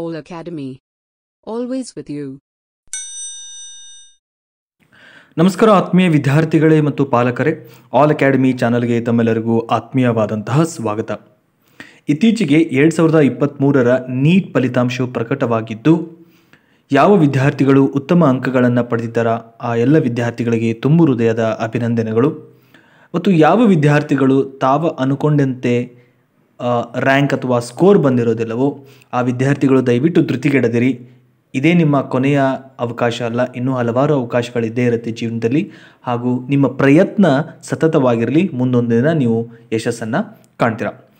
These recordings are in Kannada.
All Academy. Always with you. ನಮಸ್ಕಾರ ಆತ್ಮೀಯ ವಿದ್ಯಾರ್ಥಿಗಳೇ ಮತ್ತು ಪಾಲಕರೇ ಆಲ್ ಅಕಾಡೆಮಿ ಚಾನಲ್ಗೆ ತಮ್ಮೆಲ್ಲರಿಗೂ ಆತ್ಮೀಯವಾದಂತಹ ಸ್ವಾಗತ ಇತ್ತೀಚೆಗೆ ಎರಡು ಸಾವಿರದ ಇಪ್ಪತ್ತ್ಮೂರರ ನೀಟ್ ಫಲಿತಾಂಶವು ಪ್ರಕಟವಾಗಿದ್ದು, ಯಾವ ವಿದ್ಯಾರ್ಥಿಗಳು ಉತ್ತಮ ಅಂಕಗಳನ್ನು ಪಡೆದಿದ್ದಾರ, ಆ ಎಲ್ಲ ವಿದ್ಯಾರ್ಥಿಗಳಿಗೆ ತುಂಬು ಹೃದಯದ ಅಭಿನಂದನೆಗಳು ಮತ್ತು ಯಾವ ವಿದ್ಯಾರ್ಥಿಗಳು ತಾವು ಅನುಕೊಂಡಂತೆ ರ್ಯಾಂಕ್ ಅಥವಾ ಸ್ಕೋರ್ ಬಂದಿರೋದಿಲ್ಲವೋ, ಆ ವಿದ್ಯಾರ್ಥಿಗಳು ದಯವಿಟ್ಟು ಧೃತಿಗೆಡದಿರಿ. ಇದೇ ನಿಮ್ಮ ಕೊನೆಯ ಅವಕಾಶ ಅಲ್ಲ, ಇನ್ನೂ ಹಲವಾರು ಅವಕಾಶಗಳಿದ್ದೇ ಇರುತ್ತೆ ಜೀವನದಲ್ಲಿ. ಹಾಗೂ ನಿಮ್ಮ ಪ್ರಯತ್ನ ಸತತವಾಗಿರಲಿ, ಮುಂದೊಂದು ದಿನ ನೀವು ಯಶಸ್ಸನ್ನು ಕಾಣ್ತೀರಾ.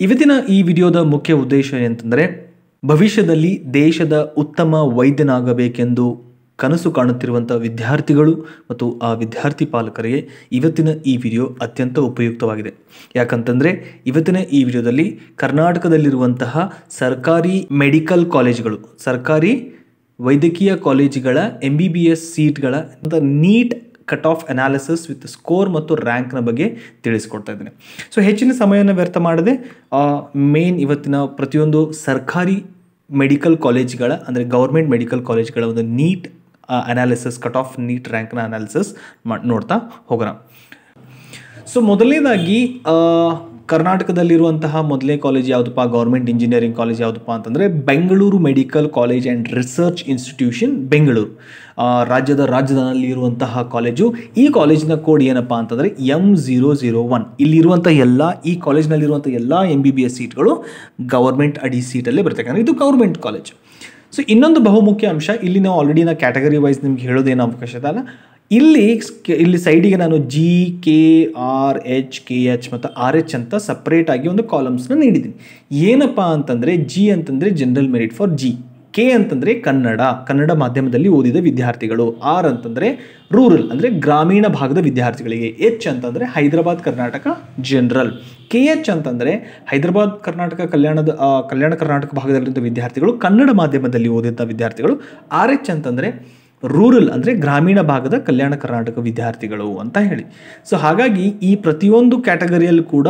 ಇವತ್ತಿನ ಈ ವಿಡಿಯೋದ ಮುಖ್ಯ ಉದ್ದೇಶ ಏನಂತಂದರೆ, ಭವಿಷ್ಯದಲ್ಲಿ ದೇಶದ ಉತ್ತಮ ವೈದ್ಯನಾಗಬೇಕೆಂದು ಕನಸು ಕಾಣುತ್ತಿರುವಂಥ ವಿದ್ಯಾರ್ಥಿಗಳು ಮತ್ತು ಆ ವಿದ್ಯಾರ್ಥಿ ಪಾಲಕರಿಗೆ ಇವತ್ತಿನ ಈ ವಿಡಿಯೋ ಅತ್ಯಂತ ಉಪಯುಕ್ತವಾಗಿದೆ. ಯಾಕಂತಂದರೆ ಇವತ್ತಿನ ಈ ವಿಡಿಯೋದಲ್ಲಿ ಕರ್ನಾಟಕದಲ್ಲಿರುವಂತಹ ಸರ್ಕಾರಿ ಮೆಡಿಕಲ್ ಕಾಲೇಜುಗಳು, ಸರ್ಕಾರಿ ವೈದ್ಯಕೀಯ ಕಾಲೇಜುಗಳ M B B S ಸೀಟ್ಗಳ NEET cut off analysis with score ಮತ್ತು ರ್ಯಾಂಕ್ನ ಬಗ್ಗೆ ತಿಳಿಸ್ಕೊಡ್ತಾ ಇದ್ದೇನೆ. ಸೊ ಹೆಚ್ಚಿನ ಸಮಯವನ್ನು ವ್ಯರ್ಥ ಮಾಡದೆ ಮೇನ್ ಇವತ್ತಿನ ಪ್ರತಿಯೊಂದು ಸರ್ಕಾರಿ ಮೆಡಿಕಲ್ ಕಾಲೇಜ್ಗಳ, ಅಂದರೆ ಗೌರ್ಮೆಂಟ್ ಮೆಡಿಕಲ್ ಕಾಲೇಜ್ಗಳ ಒಂದು NEET analysis cut off NEET ರ್ಯಾಂಕ್ನ analysis ನೋಡ್ತಾ ಹೋಗೋಣ. ಸೊ ಮೊದಲನೇದಾಗಿ ಕರ್ನಾಟಕದಲ್ಲಿರುವಂತಹ ಮೊದಲೇ ಕಾಲೇಜ್ ಯಾವುದಪ್ಪ? ಗೌರ್ಮೆಂಟ್ ಇಂಜಿನಿಯರಿಂಗ್ ಕಾಲೇಜ್ ಯಾವುದಪ್ಪ ಅಂತಂದರೆ Bengaluru medical college and research institution Bengaluru. ರಾಜ್ಯದ ರಾಜಧಾನಿಯಲ್ಲಿ ಇರುವಂತಹ ಕಾಲೇಜು ಈ ಕಾಲೇಜಿನ ಕೋಡ್ ಏನಪ್ಪ ಅಂತಂದರೆ ಎಂ ಝೀರೋ ಝೀರೋ ಒನ್ ಇಲ್ಲಿರುವಂಥ ಎಲ್ಲ, ಈ ಕಾಲೇಜ್ನಲ್ಲಿರುವಂಥ ಎಲ್ಲ ಎಂ ಬಿ ಬಿ ಎಸ್ ಸೀಟ್ಗಳು ಗೌರ್ಮೆಂಟ್ ಅಡಿ ಸೀಟಲ್ಲೇ ಬರ್ತಕ್ಕಂಥ ಇದು ಗೌರ್ಮೆಂಟ್ ಕಾಲೇಜ್ ಸೊ ಇನ್ನೊಂದು ಬಹುಮುಖ್ಯ ಅಂಶ, ಇಲ್ಲಿ ನಾವು ಆಲ್ರೆಡಿ ನಾ ಕ್ಯಾಟಗರಿ ವೈಸ್ ನಿಮ್ಗೆ ಹೇಳೋದೇನು ಅವಕಾಶ ಅಲ್ಲ? ಇಲ್ಲಿ ಇಲ್ಲಿ ಸೈಡಿಗೆ ನಾನು G K R H K H ಮತ್ತು ಆರ್ ಎಚ್ ಅಂತ ಸಪ್ರೇಟ್ ಆಗಿ ಒಂದು ಕಾಲಮ್ಸ್ನ ನೀಡಿದ್ದೀನಿ. ಏನಪ್ಪ ಅಂತಂದರೆ ಜಿ ಅಂತಂದರೆ general merit for G K ಅಂತಂದರೆ ಕನ್ನಡ ಕನ್ನಡ ಮಾಧ್ಯಮದಲ್ಲಿ ಓದಿದ ವಿದ್ಯಾರ್ಥಿಗಳು. ಆರ್ ಅಂತಂದರೆ ರೂರಲ್ ಅಂದರೆ ಗ್ರಾಮೀಣ ಭಾಗದ ವಿದ್ಯಾರ್ಥಿಗಳಿಗೆ. ಎಚ್ ಅಂತಂದರೆ Hyderabad, Karnataka general K H ಅಂತಂದರೆ ಹೈದರಾಬಾದ್, ಕರ್ನಾಟಕ ಕಲ್ಯಾಣದ ಕಲ್ಯಾಣ ಕರ್ನಾಟಕ ಭಾಗದಲ್ಲಿದ್ದ ವಿದ್ಯಾರ್ಥಿಗಳು, ಕನ್ನಡ ಮಾಧ್ಯಮದಲ್ಲಿ ಓದಿದ್ದ ವಿದ್ಯಾರ್ಥಿಗಳು. ಆರ್ ಎಚ್ ಅಂತಂದರೆ ರೂರಲ್ ಅಂದರೆ ಗ್ರಾಮೀಣ ಭಾಗದ ಕಲ್ಯಾಣ ಕರ್ನಾಟಕ ವಿದ್ಯಾರ್ಥಿಗಳು ಅಂತ ಹೇಳಿ. ಸೊ ಹಾಗಾಗಿ ಈ ಪ್ರತಿಯೊಂದು ಕ್ಯಾಟಗರಿಯಲ್ಲಿ ಕೂಡ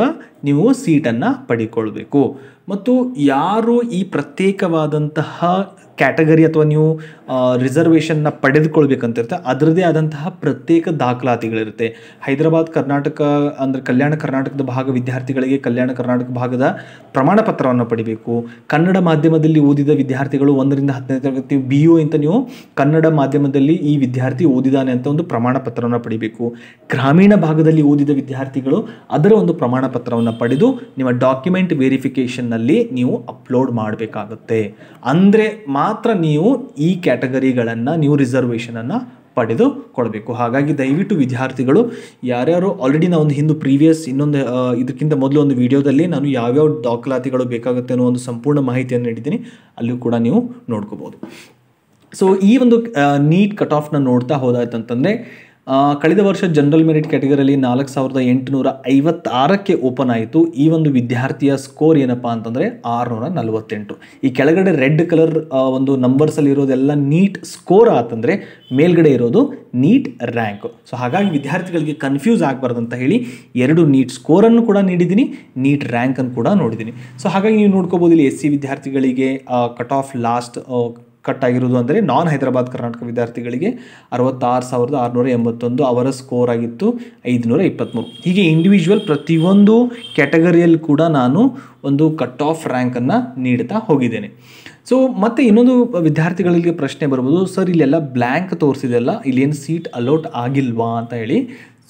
ನೀವು ಸೀಟನ್ನು ಪಡಿಕೊಳ್ಬೇಕು. ಮತ್ತು ಯಾರು ಈ ಪ್ರತ್ಯೇಕವಾದಂತಹ ಕ್ಯಾಟಗರಿ ಅಥವಾ ನೀವು ರಿಸರ್ವೇಷನ್ನ ಪಡೆದುಕೊಳ್ಬೇಕಂತಿರುತ್ತೆ. ಅದರದೇ ಆದಂತಹ ಪ್ರತ್ಯೇಕ ದಾಖಲಾತಿಗಳಿರುತ್ತೆ. ಹೈದರಾಬಾದ್, ಕರ್ನಾಟಕ, ಅಂದರೆ ಕಲ್ಯಾಣ ಕರ್ನಾಟಕದ ಭಾಗ ವಿದ್ಯಾರ್ಥಿಗಳಿಗೆ ಕಲ್ಯಾಣ ಕರ್ನಾಟಕ ಭಾಗದ ಪ್ರಮಾಣ ಪತ್ರವನ್ನು ಪಡಿಬೇಕು. ಕನ್ನಡ ಮಾಧ್ಯಮದಲ್ಲಿ ಓದಿದ ವಿದ್ಯಾರ್ಥಿಗಳು ಒಂದರಿಂದ ಹತ್ತನೇ ತರಗತಿ ಬಿ ಯು ಅಂತ ನೀವು ಕನ್ನಡ ಮಾಧ್ಯಮದಲ್ಲಿ ಈ ವಿದ್ಯಾರ್ಥಿ ಓದಿದಾನೆ ಅಂತ ಒಂದು ಪ್ರಮಾಣ ಪತ್ರವನ್ನು ಪಡಿಬೇಕು. ಗ್ರಾಮೀಣ ಭಾಗದಲ್ಲಿ ಓದಿದ ವಿದ್ಯಾರ್ಥಿಗಳು ಅದರ ಒಂದು ಪ್ರಮಾಣ ಪತ್ರವನ್ನು ಪಡೆದು ನಿಮ್ಮ ಡಾಕ್ಯುಮೆಂಟ್ ವೆರಿಫಿಕೇಷನ್ನಲ್ಲಿ ನೀವು ಅಪ್ಲೋಡ್ ಮಾಡಬೇಕಾಗುತ್ತೆ. ಅಂದರೆ ಮಾತ್ರ ನೀವು ಈ ಕ್ಯಾಟಗರಿಗಳನ್ನು, ನೀವು ರಿಸರ್ವೇಷನನ್ನು ಪಡೆದು ಕೊಡಬೇಕು. ಹಾಗಾಗಿ ದಯವಿಟ್ಟು ವಿದ್ಯಾರ್ಥಿಗಳು, ಯಾರ್ಯಾರು ಆಲ್ರೆಡಿ ನಾವು ಒಂದು ಹಿಂದೆ ಪ್ರೀವಿಯಸ್ ಇನ್ನೊಂದು ಇದಕ್ಕಿಂತ ಮೊದಲು ಒಂದು ವಿಡಿಯೋದಲ್ಲಿ ನಾನು ಯಾವ್ಯಾವ ದಾಖಲಾತಿಗಳು ಬೇಕಾಗುತ್ತೆ ಅನ್ನೋ ಒಂದು ಸಂಪೂರ್ಣ ಮಾಹಿತಿಯನ್ನು ನೀಡಿದ್ದೀನಿ. ಅಲ್ಲೂ ಕೂಡ ನೀವು ನೋಡ್ಕೋಬೋದು. ಸೊ ಈ ಒಂದು ನೀಟ್ ಕಟ್ ಆಫ್ನ ನೋಡ್ತಾ ಹೋದಾಯ್ತಂತಂದರೆ ಕಳೆದ ವರ್ಷ ಜನರಲ್ ಮೆರಿಟ್ ಕ್ಯಾಟಗರಿಯಲ್ಲಿ ನಾಲ್ಕು ಸಾವಿರದ ಎಂಟುನೂರ ಐವತ್ತಾರಕ್ಕೆ ಓಪನ್ ಆಯಿತು. ಈ ಒಂದು ವಿದ್ಯಾರ್ಥಿಯ ಸ್ಕೋರ್ ಏನಪ್ಪ ಅಂತಂದರೆ ಆರುನೂರ ನಲವತ್ತೆಂಟು. ಈ ಕೆಳಗಡೆ ರೆಡ್ ಕಲರ್ ಒಂದು ನಂಬರ್ಸಲ್ಲಿ ಇರೋದೆಲ್ಲ ನೀಟ್ ಸ್ಕೋರ್ ಆತಂದರೆ ಮೇಲ್ಗಡೆ ಇರೋದು ನೀಟ್ ರ್ಯಾಂಕ್ ಸೊ ಹಾಗಾಗಿ ವಿದ್ಯಾರ್ಥಿಗಳಿಗೆ ಕನ್ಫ್ಯೂಸ್ ಆಗಬಾರ್ದು ಅಂತ ಹೇಳಿ ಎರಡು ನೀಟ್ ಸ್ಕೋರನ್ನು ಕೂಡ ನೀಡಿದ್ದೀನಿ, ನೀಟ್ ರ್ಯಾಂಕನ್ನು ಕೂಡ ನೋಡಿದ್ದೀನಿ. ಸೊ ಹಾಗಾಗಿ ನೀವು ನೋಡ್ಕೋಬೋದು ಇಲ್ಲಿ ಎಸ್ ಸಿ ವಿದ್ಯಾರ್ಥಿಗಳಿಗೆ ಕಟ್ ಆಫ್ ಲಾಸ್ಟ್ ಕಟ್ ಆಗಿರೋದು ಅಂದರೆ ನಾನ್ ಹೈದರಾಬಾದ್ ಕರ್ನಾಟಕ ವಿದ್ಯಾರ್ಥಿಗಳಿಗೆ ಅರವತ್ತಾರು ಸಾವಿರದ ಆರುನೂರ ಎಂಬತ್ತೊಂದು ಅವರ ಸ್ಕೋರ್ ಆಗಿತ್ತು ಐದುನೂರ ಇಪ್ಪತ್ತ್ಮೂರು. ಹೀಗೆ ಇಂಡಿವಿಜುವಲ್ ಪ್ರತಿಯೊಂದು ಕ್ಯಾಟಗರಿಯಲ್ಲಿ ಕೂಡ ನಾನು ಒಂದು ಕಟ್ ಆಫ್ ರ್ಯಾಂಕನ್ನು ನೀಡ್ತಾ ಹೋಗಿದ್ದೇನೆ. ಸೊ ಮತ್ತು ಇನ್ನೊಂದು ವಿದ್ಯಾರ್ಥಿಗಳಿಗೆ ಪ್ರಶ್ನೆ ಬರ್ಬೋದು, ಸರ್, ಇಲ್ಲೆಲ್ಲ ಬ್ಲ್ಯಾಂಕ್ ತೋರಿಸಿದೆಲ್ಲ ಇಲ್ಲೇನು ಸೀಟ್ ಅಲೌಟ್ ಆಗಿಲ್ವಾ? ಅಂತ ಹೇಳಿ.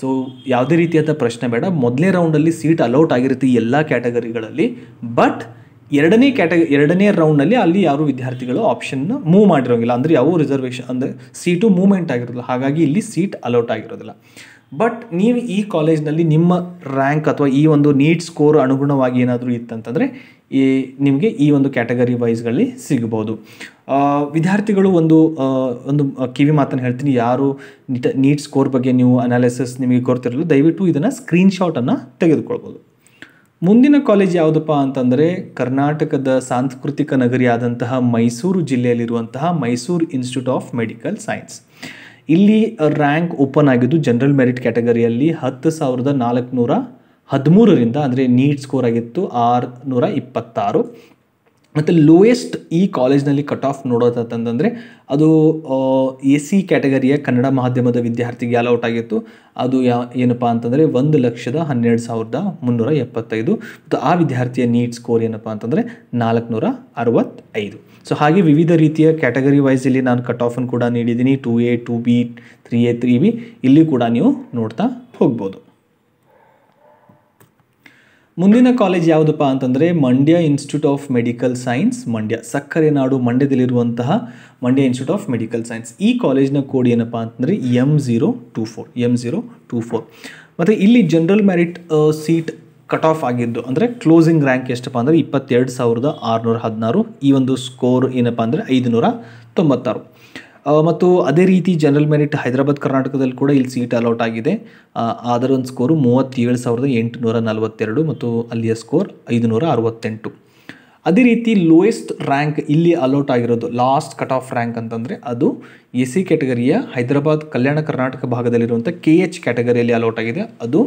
ಸೊ ಯಾವುದೇ ರೀತಿಯಾದ ಪ್ರಶ್ನೆ ಬೇಡ. ಮೊದಲನೇ ರೌಂಡಲ್ಲಿ ಸೀಟ್ ಅಲೌಟ್ ಆಗಿರುತ್ತೆ ಎಲ್ಲ ಕ್ಯಾಟಗರಿಗಳಲ್ಲಿ ಬಟ್ ಎರಡನೇ ಕ್ಯಾಟಗ, ಎರಡನೇ ರೌಂಡ್ನಲ್ಲಿ ಅಲ್ಲಿ ಯಾರು ವಿದ್ಯಾರ್ಥಿಗಳು ಆಪ್ಷನ್ನ ಮೂವ್ ಮಾಡಿರೋಂಗಿಲ್ಲ. ಅಂದರೆ ಯಾವ ರಿಸರ್ವೇಷನ್ ಅಂದರೆ ಸೀಟು ಮೂವ್ಮೆಂಟ್ ಆಗಿರೋದಿಲ್ಲ. ಹಾಗಾಗಿ ಇಲ್ಲಿ ಸೀಟ್ ಅಲೌಟ್ ಆಗಿರೋದಿಲ್ಲ. ಬಟ್ ನೀವು ಈ ಕಾಲೇಜ್ನಲ್ಲಿ ನಿಮ್ಮ ರ್ಯಾಂಕ್ ಅಥವಾ ಈ ಒಂದು ನೀಟ್ ಸ್ಕೋರ್ ಅನುಗುಣವಾಗಿ ಏನಾದರೂ ಇತ್ತಂತಂದರೆ, ಈ ನಿಮಗೆ ಈ ಒಂದು ಕ್ಯಾಟಗರಿ ವೈಸ್ಗಳಲ್ಲಿ ಸಿಗ್ಬೋದು. ವಿದ್ಯಾರ್ಥಿಗಳು ಒಂದು ಒಂದು ಕಿವಿ ಮಾತನ್ನು ಹೇಳ್ತೀನಿ. ಯಾರು ನೀಟ್ ನೀಟ್ ಸ್ಕೋರ್ ಬಗ್ಗೆ ನೀವು ಅನಾಲಿಸಿಸ್ ನಿಮಗೆ ಗೊತ್ತಿರಲಿಲ್ಲ ದಯವಿಟ್ಟು ಇದನ್ನು ಸ್ಕ್ರೀನ್ಶಾಟನ್ನು ತೆಗೆದುಕೊಳ್ಬೋದು. ಮುಂದಿನ ಕಾಲೇಜ್ ಯಾವುದಪ್ಪ ಅಂತಂದರೆ ಕರ್ನಾಟಕದ ಸಾಂಸ್ಕೃತಿಕ ನಗರಿಯಾದಂತಹ Mysuru ಜಿಲ್ಲೆಯಲ್ಲಿರುವಂತಹ Mysuru institute of medical science ಇಲ್ಲಿ ರ್ಯಾಂಕ್ ಓಪನ್ ಆಗಿದ್ದು ಜನರಲ್ ಮೆರಿಟ್ ಕ್ಯಾಟಗರಿಯಲ್ಲಿ ಹತ್ತು ಸಾವಿರದ ನಾಲ್ಕುನೂರ ಹದಿಮೂರರಿಂದ, ಅಂದರೆ ನೀಟ್ ಸ್ಕೋರ್ ಆಗಿತ್ತು ಆರುನೂರ ಇಪ್ಪತ್ತಾರು. ಮತ್ತು ಲೋಯೆಸ್ಟ್ ಈ ಕಾಲೇಜ್ನಲ್ಲಿ ಕಟ್ ಆಫ್ ನೋಡೋದಂತಂದರೆ ಅದು ಎ ಸಿ ಕ್ಯಾಟಗರಿಯ ಕನ್ನಡ ಮಾಧ್ಯಮದ ವಿದ್ಯಾರ್ಥಿಗೆ ಔಟ್ ಆಗಿತ್ತು. ಅದು ಯಾ, ಏನಪ್ಪ ಅಂತಂದರೆ ಒಂದು ಲಕ್ಷದ ಹನ್ನೆರಡು ಸಾವಿರದ ಮುನ್ನೂರ ಎಪ್ಪತ್ತೈದು ಮತ್ತು ಆ ವಿದ್ಯಾರ್ಥಿಯ ನೀಟ್ ಸ್ಕೋರ್ ಏನಪ್ಪ ಅಂತಂದರೆ ನಾಲ್ಕುನೂರ ಅರವತ್ತೈದು. ಸೊ ಹಾಗೆ ವಿವಿಧ ರೀತಿಯ ಕ್ಯಾಟಗರಿ ವೈಸ್ ಇಲ್ಲಿ ನಾನು ಕಟ್ ಆಫನ್ನು ಕೂಡ ನೀಡಿದ್ದೀನಿ. Two A two B three A three B ಇಲ್ಲಿ ಕೂಡ ನೀವು ನೋಡ್ತಾ ಹೋಗ್ಬೋದು. ಮುಂದಿನ ಕಾಲೇಜ್ ಯಾವುದಪ್ಪ ಅಂತಂದರೆ Mandya institute of medical science Mandya ಸಕ್ಕರೆ ನಾಡು ಮಂಡ್ಯದಲ್ಲಿರುವಂತಹ Mandya institute of medical science ಈ ಕಾಲೇಜ್ನ ಕೋಡ್ ಏನಪ್ಪ ಅಂತಂದರೆ M zero two four M zero two four ಮತ್ತು ಇಲ್ಲಿ general merit seat cut off ಆಗಿದ್ದು ಅಂದರೆ ಕ್ಲೋಸಿಂಗ್ ರ್ಯಾಂಕ್ ಎಷ್ಟಪ್ಪ ಅಂದರೆ ಇಪ್ಪತ್ತೆರಡು ಸಾವಿರದ ಆರುನೂರ ಹದಿನಾರು. ಈ ಒಂದು ಸ್ಕೋರ್ ಏನಪ್ಪ ಅಂದರೆ ಐದುನೂರ ತೊಂಬತ್ತಾರು. ಮತ್ತು ಅದೇ ರೀತಿ ಜನರಲ್ ಮೆರಿಟ್ ಹೈದರಾಬಾದ್ ಕರ್ನಾಟಕದಲ್ಲಿ ಕೂಡ ಇಲ್ಲಿ ಸೀಟ್ ಅಲೌಟ್ ಆಗಿದೆ. ಅದರ ಒಂದು ಸ್ಕೋರು ಮೂವತ್ತೇಳು ಸಾವಿರದ ಎಂಟುನೂರ ನಲವತ್ತೆರಡು ಮತ್ತು ಅಲ್ಲಿಯ ಸ್ಕೋರ್ ಐದುನೂರ ಅರವತ್ತೆಂಟು. ಅದೇ ರೀತಿ ಲೋಯೆಸ್ಟ್ ರ್ಯಾಂಕ್ ಇಲ್ಲಿ ಅಲೌಟ್ ಆಗಿರೋದು ಲಾಸ್ಟ್ ಕಟ್ ಆಫ್ ರ್ಯಾಂಕ್ ಅಂತಂದರೆ ಅದು ಎ ಸಿ ಕ್ಯಾಟಗರಿಯ ಹೈದರಾಬಾದ್ ಕಲ್ಯಾಣ ಕರ್ನಾಟಕ ಭಾಗದಲ್ಲಿರುವಂಥ ಕೆ ಎಚ್ ಕ್ಯಾಟಗರಿಯಲ್ಲಿ ಅಲೌಟ್ ಆಗಿದೆ. ಅದು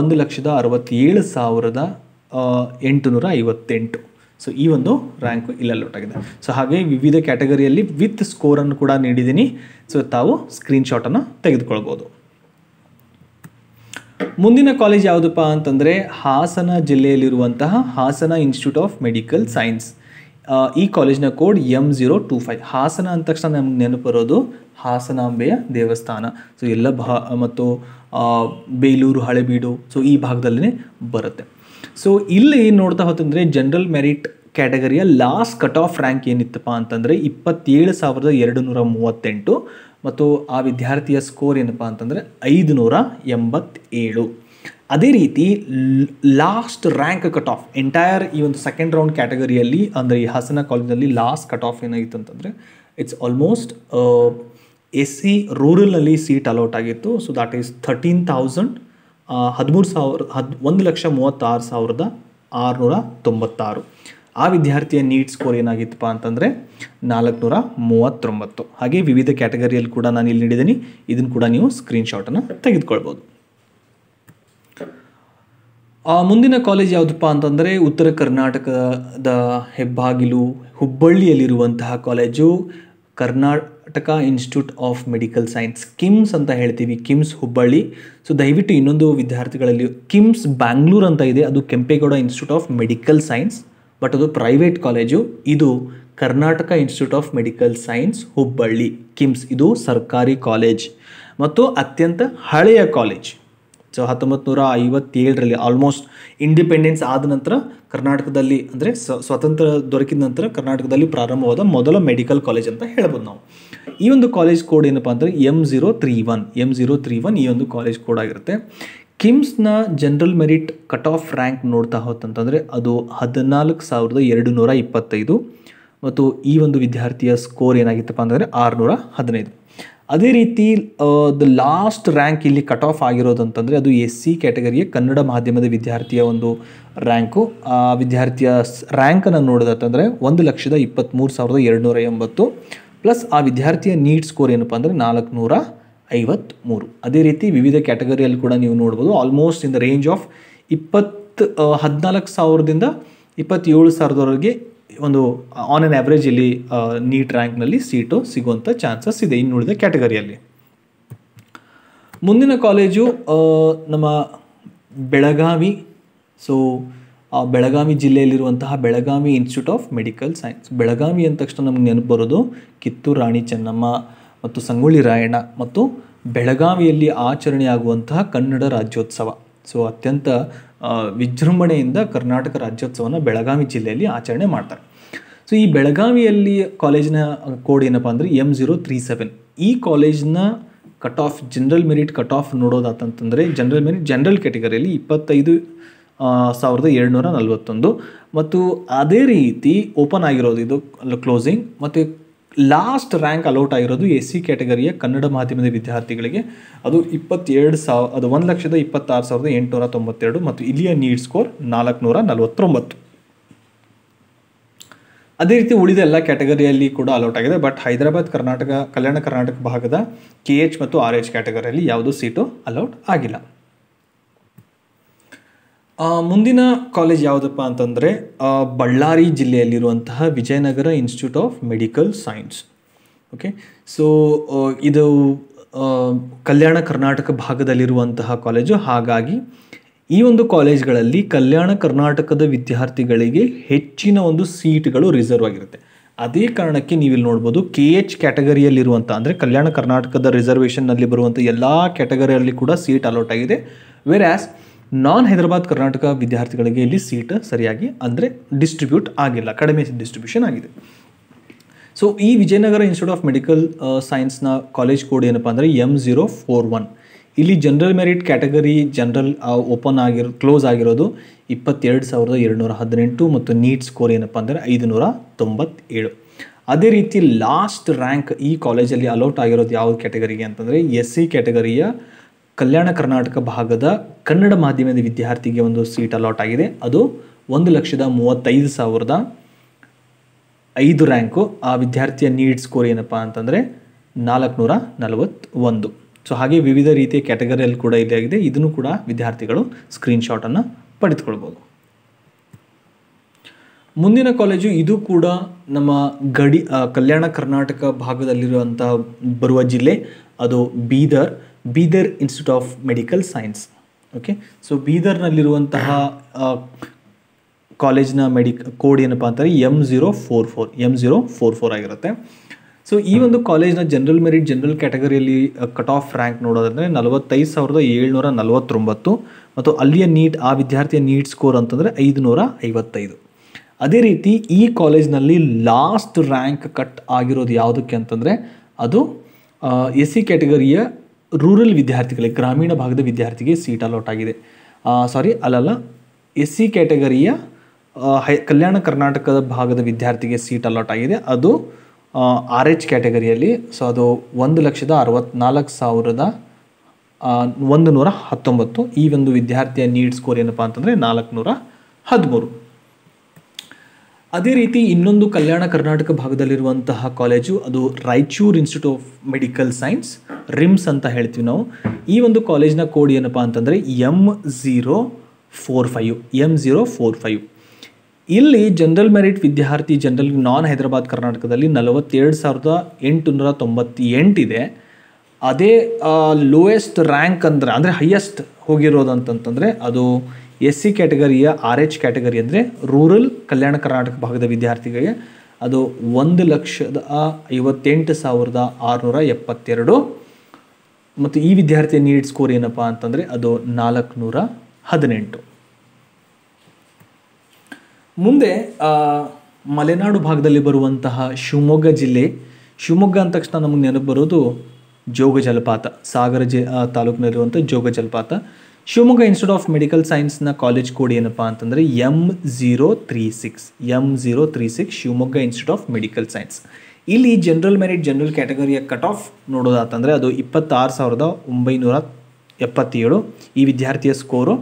ಒಂದು ಲಕ್ಷದ ಅರವತ್ತೇಳು ಸಾವಿರದ ಎಂಟುನೂರ ಐವತ್ತೆಂಟು. ಸೊ ಈ ಒಂದು ರ್ಯಾಂಕು ಇಲ್ಲೆಲ್ಲ ಒಟ್ಟಾಗಿದೆ. ಸೊ ಹಾಗೆ ವಿವಿಧ ಕ್ಯಾಟಗರಿಯಲ್ಲಿ ವಿತ್ ಸ್ಕೋರನ್ನು ಕೂಡ ನೀಡಿದ್ದೀನಿ. ಸೊ ತಾವು ಸ್ಕ್ರೀನ್ಶಾಟನ್ನು ತೆಗೆದುಕೊಳ್ಬೋದು. ಮುಂದಿನ ಕಾಲೇಜ್ ಯಾವುದಪ್ಪ ಅಂತಂದರೆ Hassan ಜಿಲ್ಲೆಯಲ್ಲಿರುವಂತಹ Hassan institute of medical science ಈ ಕಾಲೇಜ್ನ code M zero two five Hassan ಅಂದ ತಕ್ಷಣ ನಮ್ಗೆ ನೆನಪು ಬರೋದು ಹಾಸನಾಂಬೆಯ ದೇವಸ್ಥಾನ. ಸೊ ಎಲ್ಲ ಭಾ ಮತ್ತು ಬೇಲೂರು, ಹಳೆಬೀಡು ಸೊ ಈ ಭಾಗದಲ್ಲೇ ಬರುತ್ತೆ. ಸೊ ಇಲ್ಲಿ ಏನು ನೋಡ್ತಾ ಹೋತಂದರೆ ಜನರಲ್ ಮೆರಿಟ್ ಕ್ಯಾಟಗರಿಯ ಲಾಸ್ಟ್ ಕಟ್ ಆಫ್ ರ್ಯಾಂಕ್ ಏನಿತ್ತಪ್ಪ ಅಂತಂದರೆ ಇಪ್ಪತ್ತೇಳು ಸಾವಿರದ ಎರಡು ನೂರ ಮೂವತ್ತೆಂಟು ಮತ್ತು ಆ ವಿದ್ಯಾರ್ಥಿಯ ಸ್ಕೋರ್ ಏನಪ್ಪ ಅಂತಂದರೆ ಐದು ನೂರ ಎಂಬತ್ತೇಳು. ಅದೇ ರೀತಿ last rank cut off entire ಈ ಒಂದು ಸೆಕೆಂಡ್ ರೌಂಡ್ ಕ್ಯಾಟಗರಿಯಲ್ಲಿ ಅಂದರೆ ಈ ಹಾಸನ ಕಾಲೇಜಲ್ಲಿ ಲಾಸ್ಟ್ ಕಟ್ ಆಫ್ ಏನಾಗಿತ್ತು ಅಂತಂದರೆ ಇಟ್ಸ್ ಆಲ್ಮೋಸ್ಟ್ ಎಸ್ ಸಿ ರೂರಲ್ನಲ್ಲಿ ಸೀಟ್ ಅಲೌಟ್ ಆಗಿತ್ತು. So that is thirteen thousand ಹದಿಮೂರು ಸಾವಿರ, ಹದ್, ಒಂದು ಲಕ್ಷ ಮೂವತ್ತಾರು ಸಾವಿರದ ಆರುನೂರ ತೊಂಬತ್ತಾರು. ಆ ವಿದ್ಯಾರ್ಥಿಯ ನೀಟ್ ಸ್ಕೋರ್ ಏನಾಗಿತ್ತಪ್ಪ ಅಂತಂದರೆ ನಾಲ್ಕುನೂರ ಮೂವತ್ತೊಂಬತ್ತು. ಹಾಗೆ ವಿವಿಧ ಕ್ಯಾಟಗರಿಯಲ್ಲಿ ಕೂಡ ನಾನು ಇಲ್ಲಿ ನೀಡಿದ್ದೀನಿ. ಇದನ್ನು ಕೂಡ ನೀವು ಸ್ಕ್ರೀನ್ಶಾಟನ್ನು ತೆಗೆದುಕೊಳ್ಬೋದು. ಮುಂದಿನ ಕಾಲೇಜ್ ಯಾವುದಪ್ಪ ಅಂತಂದರೆ ಉತ್ತರ ಕರ್ನಾಟಕದ ಹೆಬ್ಬಾಗಿಲು, ಹುಬ್ಬಳ್ಳಿಯಲ್ಲಿರುವಂತಹ college Karnataka institute of medical science KIMS ಅಂತ ಹೇಳ್ತೀವಿ ಕಿಮ್ಸ್ ಹುಬ್ಬಳ್ಳಿ ಸೊ ದಯವಿಟ್ಟು ಇನ್ನೊಂದು ವಿದ್ಯಾರ್ಥಿಗಳಲ್ಲಿ ಕಿಮ್ಸ್ ಬ್ಯಾಂಗ್ಳೂರ್ ಅಂತ ಇದೆ. ಅದು Kempegowda institute of medical science but ಅದು ಪ್ರೈವೇಟ್ ಕಾಲೇಜು ಇದು Karnataka institute of medical science Hubballi KIMS ಇದು ಸರ್ಕಾರಿ ಕಾಲೇಜ್ ಮತ್ತು ಅತ್ಯಂತ ಹಳೆಯ ಕಾಲೇಜ್ ಸೊ ಹತ್ತೊಂಬತ್ತು ನೂರ ಐವತ್ತೇಳರಲ್ಲಿ ಆಲ್ಮೋಸ್ಟ್ ಇಂಡಿಪೆಂಡೆನ್ಸ್ ಆದ ನಂತರ ಕರ್ನಾಟಕದಲ್ಲಿ ಅಂದರೆ ಸ್ವತಂತ್ರ ದೊರಕಿದ ನಂತರ ಕರ್ನಾಟಕದಲ್ಲಿ ಪ್ರಾರಂಭವಾದ ಮೊದಲ ಮೆಡಿಕಲ್ ಕಾಲೇಜ್ ಅಂತ ಹೇಳ್ಬೋದು ನಾವು. ಈ ಒಂದು ಕಾಲೇಜ್ ಕೋಡ್ ಏನಪ್ಪ ಅಂದರೆ M zero three one M zero three one ಈ ಒಂದು ಕಾಲೇಜ್ ಕೋಡ್ ಆಗಿರುತ್ತೆ. ಕಿಮ್ಸ್ನ general merit cut off rank ನೋಡ್ತಾ ಹೋತಂತಂದರೆ ಅದು ಹದಿನಾಲ್ಕು ಸಾವಿರದ ಎರಡು ನೂರ ಇಪ್ಪತ್ತೈದು ಮತ್ತು ಈ ಒಂದು ವಿದ್ಯಾರ್ಥಿಯ ಸ್ಕೋರ್ ಏನಾಗಿತ್ತಪ್ಪ ಅಂತಂದರೆ ಆರುನೂರ ಹದಿನೈದು ಅದೇ ರೀತಿ ದ ಲಾಸ್ಟ್ ರ್ಯಾಂಕ್ ಇಲ್ಲಿ ಕಟ್ ಆಫ್ ಆಗಿರೋದು ಅಂತಂದರೆ ಅದು ಎಸ್ ಸಿ ಕ್ಯಾಟಗರಿಯ ಕನ್ನಡ ಮಾಧ್ಯಮದ ವಿದ್ಯಾರ್ಥಿಯ ಒಂದು ರ್ಯಾಂಕು ಆ, ವಿದ್ಯಾರ್ಥಿಯ ರ್ಯಾಂಕನ್ನು ನೋಡೋದಂತಂದರೆ ಒಂದು ಲಕ್ಷದ ಇಪ್ಪತ್ತ್ಮೂರು ಸಾವಿರದ ಎರಡುನೂರ ಎಂಬತ್ತು ಪ್ಲಸ್ ಆ ವಿದ್ಯಾರ್ಥಿಯ ನೀಟ್ ಸ್ಕೋರ್ ಏನಪ್ಪ ಅಂದರೆ ನಾಲ್ಕುನೂರ ಐವತ್ತ್ಮೂರು ಅದೇ ರೀತಿ ವಿವಿಧ ಕ್ಯಾಟಗರಿಯಲ್ಲಿ ಕೂಡ ನೀವು ನೋಡ್ಬೋದು almost in the range of ಇಪ್ಪತ್ತು ಹದಿನಾಲ್ಕು ಸಾವಿರದಿಂದ ಇಪ್ಪತ್ತೇಳು ಸಾವಿರದವರೆಗೆ ಒಂದು ಆನ್ ಆನ್ ಆ್ಯಾವ್ರೇಜ್ ಇಲ್ಲಿ ನೀಟ್ ರ್ಯಾಂಕ್ನಲ್ಲಿ ಸೀಟು ಸಿಗುವಂಥ ಚಾನ್ಸಸ್ ಇದೆ ಇನ್ನುಳಿದ ಕ್ಯಾಟಗರಿಯಲ್ಲಿ ಮುಂದಿನ ಕಾಲೇಜು ನಮ್ಮ Belagavi so Belagavi ಜಿಲ್ಲೆಯಲ್ಲಿರುವಂತಹ Belagavi institute of medical science Belagavi ಅಂದ ತಕ್ಷಣ ನಮ್ಗೆ ನೆನಪು ಬರೋದು ಕಿತ್ತೂರು ರಾಣಿ ಚೆನ್ನಮ್ಮ ಮತ್ತು ಸಂಗೊಳ್ಳಿ ರಾಯಣ್ಣ ಮತ್ತು ಬೆಳಗಾವಿಯಲ್ಲಿ ಆಚರಣೆಯಾಗುವಂತಹ ಕನ್ನಡ ರಾಜ್ಯೋತ್ಸವ. ಸೊ ಅತ್ಯಂತ ವಿಜೃಂಭಣೆಯಿಂದ ಕರ್ನಾಟಕ ರಾಜ್ಯೋತ್ಸವನ ಬೆಳಗಾವಿ ಜಿಲ್ಲೆಯಲ್ಲಿ ಆಚರಣೆ ಮಾಡ್ತಾರೆ. ಸೊ ಈ ಬೆಳಗಾವಿಯಲ್ಲಿ ಕಾಲೇಜಿನ ಕೋಡ್ ಏನಪ್ಪ ಅಂದರೆ ಎಂ ಜೀರೋ ತ್ರೀ ಸೆವೆನ್ ಈ ಕಾಲೇಜ್ನ cut off general merit cut off ನೋಡೋದಾತಂತಂದರೆ general merit general ಕ್ಯಾಟಗರಿಯಲ್ಲಿ ಇಪ್ಪತ್ತೈದು ಸಾವಿರದ ಏಳ್ನೂರ ನಲವತ್ತೊಂದು. ಮತ್ತು ಅದೇ ರೀತಿ ಓಪನ್ ಆಗಿರೋದು ಇದು ಕ್ಲೋಸಿಂಗ್ ಮತ್ತು ಲಾಸ್ಟ್ ರ್ಯಾಂಕ್ ಅಲೌಟ್ ಆಗಿರೋದು ಎಸ್ ಸಿ ಕ್ಯಾಟಗರಿಯ ಕನ್ನಡ ಮಾಧ್ಯಮದ ವಿದ್ಯಾರ್ಥಿಗಳಿಗೆ. ಅದು ಇಪ್ಪತ್ತೇಳು ಸಾವ, ಅದು ಒಂದು ಲಕ್ಷದ ಇಪ್ಪತ್ತಾರು ಸಾವಿರದ ಎಂಟುನೂರ ತೊಂಬತ್ತೆರಡು. ಮತ್ತು ಇಲ್ಲಿಯ ನೀಡ್ ಸ್ಕೋರ್ ನಾಲ್ಕುನೂರ ನಲವತ್ತೊಂಬತ್ತು. ಅದೇ ರೀತಿ ಉಳಿದ ಎಲ್ಲ ಕ್ಯಾಟಗರಿಯಲ್ಲಿ ಕೂಡ ಅಲೌಟ್ ಆಗಿದೆ. ಬಟ್ ಹೈದರಾಬಾದ್, ಕರ್ನಾಟಕ, ಕಲ್ಯಾಣ ಕರ್ನಾಟಕ ಭಾಗದ ಕೆ ಎಚ್ ಮತ್ತು ಆರ್ ಎಚ್ ಕ್ಯಾಟಗರಿಯಲ್ಲಿ ಯಾವುದೂ ಸೀಟು ಅಲೌಟ್ ಆಗಿಲ್ಲ. ಮುಂದಿನ ಕಾಲೇಜ್ ಯಾವುದಪ್ಪ ಅಂತಂದರೆ Ballari ಜಿಲ್ಲೆಯಲ್ಲಿರುವಂತಹ Vijayanagara institute of medical science okay so ಇದು ಕಲ್ಯಾಣ ಕರ್ನಾಟಕ ಭಾಗದಲ್ಲಿರುವಂತಹ ಕಾಲೇಜು ಹಾಗಾಗಿ ಈ ಒಂದು ಕಾಲೇಜ್ಗಳಲ್ಲಿ ಕಲ್ಯಾಣ ಕರ್ನಾಟಕದ ವಿದ್ಯಾರ್ಥಿಗಳಿಗೆ ಹೆಚ್ಚಿನ ಒಂದು ಸೀಟ್ಗಳು ರಿಸರ್ವ್ ಆಗಿರುತ್ತೆ. ಅದೇ ಕಾರಣಕ್ಕೆ ನೀವು ಇಲ್ಲಿ ನೋಡ್ಬೋದು ಕೆ ಎಚ್ ಕ್ಯಾಟಗರಿಯಲ್ಲಿರುವಂಥ ಅಂದರೆ ಕಲ್ಯಾಣ ಕರ್ನಾಟಕದ ರಿಸರ್ವೇಷನ್ನಲ್ಲಿ ಬರುವಂಥ ಎಲ್ಲ ಕ್ಯಾಟಗರಿಯಲ್ಲಿ ಕೂಡ ಸೀಟ್ ಅಲೋಟ್ ಆಗಿದೆ. Whereas non Hyderabad Karnataka ವಿದ್ಯಾರ್ಥಿಗಳಿಗೆ ಇಲ್ಲಿ ಸೀಟ್ ಸರಿಯಾಗಿ ಅಂದರೆ ಡಿಸ್ಟ್ರಿಬ್ಯೂಟ್ ಆಗಿಲ್ಲ, ಕಡಿಮೆ ಡಿಸ್ಟ್ರಿಬ್ಯೂಷನ್ ಆಗಿದೆ. ಸೊ ಈ ವಿಜಯನಗರ ಇನ್ಸ್ಟಿಟ್ಯೂಟ್ ಆಫ್ ಮೆಡಿಕಲ್ ಸೈನ್ಸ್ನ ಕಾಲೇಜ್ ಕೋಡ್ ಏನಪ್ಪ ಅಂದರೆ ಎಂ ಜೀರೋ ಫೋರ್ ಒನ್ ಇಲ್ಲಿ general merit category general open ಆಗಿರೋ ಕ್ಲೋಸ್ ಆಗಿರೋದು ಇಪ್ಪತ್ತೆರಡು ಸಾವಿರದ ಎರಡುನೂರ ಹದಿನೆಂಟು ಮತ್ತು ನೀಟ್ ಸ್ಕೋರ್ ಏನಪ್ಪ ಅಂದರೆ ಐದುನೂರ ತೊಂಬತ್ತೇಳು. ಅದೇ ರೀತಿ ಲಾಸ್ಟ್ ರ್ಯಾಂಕ್ ಈ ಕಾಲೇಜಲ್ಲಿ ಅಲೌಟ್ ಆಗಿರೋದು ಯಾವ ಕ್ಯಾಟಗರಿಗೆ ಅಂತಂದರೆ ಎಸ್ ಸಿ ಕ್ಯಾಟಗರಿಯ ಕಲ್ಯಾಣ ಕರ್ನಾಟಕ ಭಾಗದ ಕನ್ನಡ ಮಾಧ್ಯಮದ ವಿದ್ಯಾರ್ಥಿಗೆ ಒಂದು ಸೀಟ್ ಅಲಾಟ್ ಆಗಿದೆ. ಅದು ಒಂದು ಲಕ್ಷದ ಮೂವತ್ತೈದು ಸಾವಿರದ ಐದು ರ್ಯಾಂಕು ಆ ವಿದ್ಯಾರ್ಥಿಯ ನೀಡ್ ಸ್ಕೋರ್ ಏನಪ್ಪ ಅಂತಂದರೆ ನಾಲ್ಕುನೂರ ನಲವತ್ತೊಂದು. ಸೊ ಹಾಗೆ ವಿವಿಧ ರೀತಿಯ ಕ್ಯಾಟಗರಿಯಲ್ಲಿ ಕೂಡ ಇಲ್ಲಿ ಆಗಿದೆ. ಇದನ್ನು ಕೂಡ ವಿದ್ಯಾರ್ಥಿಗಳು ಸ್ಕ್ರೀನ್ಶಾಟನ್ನು ಪಡೆದುಕೊಳ್ಬೋದು. ಮುಂದಿನ ಕಾಲೇಜು ಇದು ಕೂಡ ನಮ್ಮ ಗಡಿ ಕಲ್ಯಾಣ ಕರ್ನಾಟಕ ಭಾಗದಲ್ಲಿರುವಂಥ ಬರುವ ಜಿಲ್ಲೆ. ಅದು Bidar Bidar institute of medical science okay so ಬೀದರ್ನಲ್ಲಿರುವಂತಹ ಕಾಲೇಜಿನ ಕಾಲೇಜ್ನ ಮೆಡಿಕ್ ಕೋಡ್ ಏನಪ್ಪ ಅಂತಾರೆ M zero four four M zero four four ಆಗಿರುತ್ತೆ. ಸೊ ಈ ಒಂದು ಕಾಲೇಜ್ನ ಜನರಲ್ ಮೆರಿಟ್ ಜನರಲ್ ಕ್ಯಾಟಗರಿಯಲ್ಲಿ ಕಟ್ ಆಫ್ ರ್ಯಾಂಕ್ ನೋಡೋದಂದರೆ ನಲವತ್ತೈದು ಸಾವಿರದ ಏಳ್ನೂರ ನಲವತ್ತೊಂಬತ್ತು ಮತ್ತು ಅಲ್ಲಿಯ ನೀಟ್, ಆ ವಿದ್ಯಾರ್ಥಿಯ ನೀಟ್ ಸ್ಕೋರ್ ಅಂತಂದರೆ ಐದುನೂರ ಐವತ್ತೈದು. ಅದೇ ರೀತಿ ಈ ಕಾಲೇಜ್ನಲ್ಲಿ ಲಾಸ್ಟ್ ರ್ಯಾಂಕ್ ಕಟ್ ಆಗಿರೋದು ಯಾವುದಕ್ಕೆ ಅಂತಂದರೆ ಅದು ಎಸ್ ಸಿ ಕ್ಯಾಟಗರಿಯ ರೂರಲ್ ವಿದ್ಯಾರ್ಥಿಗಳಿಗೆ, ಗ್ರಾಮೀಣ ಭಾಗದ ವಿದ್ಯಾರ್ಥಿಗೆ ಸೀಟ್ ಅಲಾಟ್ ಆಗಿದೆ. ಸಾರಿ ಅಲ್ಲಲ್ಲ ಎಸ್ ಸಿ ಕ್ಯಾಟಗರಿಯ ಹೈ, ಕಲ್ಯಾಣ ಕರ್ನಾಟಕದ ಭಾಗದ ವಿದ್ಯಾರ್ಥಿಗೆ ಸೀಟ್ ಅಲಾಟ್ ಆಗಿದೆ. ಅದು ಆರ್ ಎಚ್ ಕ್ಯಾಟಗರಿಯಲ್ಲಿ ಸೊ ಅದು ಒಂದು ಲಕ್ಷದ ಅರವತ್ನಾಲ್ಕು ಸಾವಿರದ ಒಂದು ನೂರ ಹತ್ತೊಂಬತ್ತು. ಈ ಒಂದು ವಿದ್ಯಾರ್ಥಿಯ ನೀಡ್ ಸ್ಕೋರ್ ಏನಪ್ಪ ಅಂತಂದರೆ ನಾಲ್ಕುನೂರ ಹದಿಮೂರು. ಅದೇ ರೀತಿ ಇನ್ನೊಂದು ಕಲ್ಯಾಣ ಕರ್ನಾಟಕ ಭಾಗದಲ್ಲಿರುವಂತಹ ಕಾಲೇಜು ಅದು Raichur institute of medical science RIMS ಅಂತ ಹೇಳ್ತೀವಿ ನಾವು. ಈ ಒಂದು ಕಾಲೇಜ್ನ ಕೋಡ್ ಏನಪ್ಪ ಅಂತಂದರೆ M zero four five M zero four five ಇಲ್ಲಿ ಜನರಲ್ ಮೆರಿಟ್ ವಿದ್ಯಾರ್ಥಿ ಜನರಲ್ ನಾನ್ ಹೈದರಾಬಾದ್ ಕರ್ನಾಟಕದಲ್ಲಿ ನಲವತ್ತೆರಡು ಸಾವಿರದ ಎಂಟುನೂರ ತೊಂಬತ್ತೆಂಟಿದೆ ಅದೇ ಲೋಯೆಸ್ಟ್ ರ್ಯಾಂಕ್ ಅಂದರೆ ಅಂದರೆ ಹೈಯೆಸ್ಟ್ ಹೋಗಿರೋದು ಅಂತಂತಂದರೆ ಅದು ಎಸ್ ಸಿ ಕ್ಯಾಟಗರಿಯ ಆರ್ ಎಚ್ ಕ್ಯಾಟಗರಿ ಅಂದರೆ ರೂರಲ್ ಕಲ್ಯಾಣ ಕರ್ನಾಟಕ ಭಾಗದ ವಿದ್ಯಾರ್ಥಿಗಳಿಗೆ ಅದು ಒಂದು ಲಕ್ಷದ ಐವತ್ತೆಂಟು ಸಾವಿರದ ಆರುನೂರ ಎಪ್ಪತ್ತೆರಡು. ಮತ್ತು ಈ ವಿದ್ಯಾರ್ಥಿಯ ನೀಡ್ ಸ್ಕೋರ್ ಏನಪ್ಪ ಅಂತಂದರೆ ಅದು ನಾಲ್ಕುನೂರ ಹದಿನೆಂಟು. ಮುಂದೆ ಮಲೆನಾಡು ಭಾಗದಲ್ಲಿ ಬರುವಂತಹ ಶಿವಮೊಗ್ಗ ಜಿಲ್ಲೆ. ಶಿವಮೊಗ್ಗ ಅಂದ ತಕ್ಷಣ ನಮಗೆ ನೆನಪು ಬರೋದು ಜೋಗ ಜಲಪಾತ, ಸಾಗರ ಜಿ ತಾಲೂಕಿನಲ್ಲಿರುವಂಥ ಜೋಗ ಜಲಪಾತ. ಶಿವಮೊಗ್ಗ ಇನ್ಸ್ಟಿಟ್ಯೂಟ್ ಆಫ್ ಮೆಡಿಕಲ್ ಸೈನ್ಸ್ನ ಕಾಲೇಜ್ ಕೋಡ್ ಏನಪ್ಪ ಅಂತಂದರೆ M zero three six M zero three six Shivamogga institute of medical science ಇಲ್ಲಿ ಜನರಲ್ ಮೆರಿಟ್ ಜನರಲ್ ಕ್ಯಾಟಗರಿಯ ಕಟ್ ಆಫ್ ನೋಡೋದಾತಂದರೆ ಅದು ಇಪ್ಪತ್ತಾರು ಸಾವಿರದ ಒಂಬೈನೂರ ಎಪ್ಪತ್ತೇಳು. ಈ ವಿದ್ಯಾರ್ಥಿಯ ಸ್ಕೋರು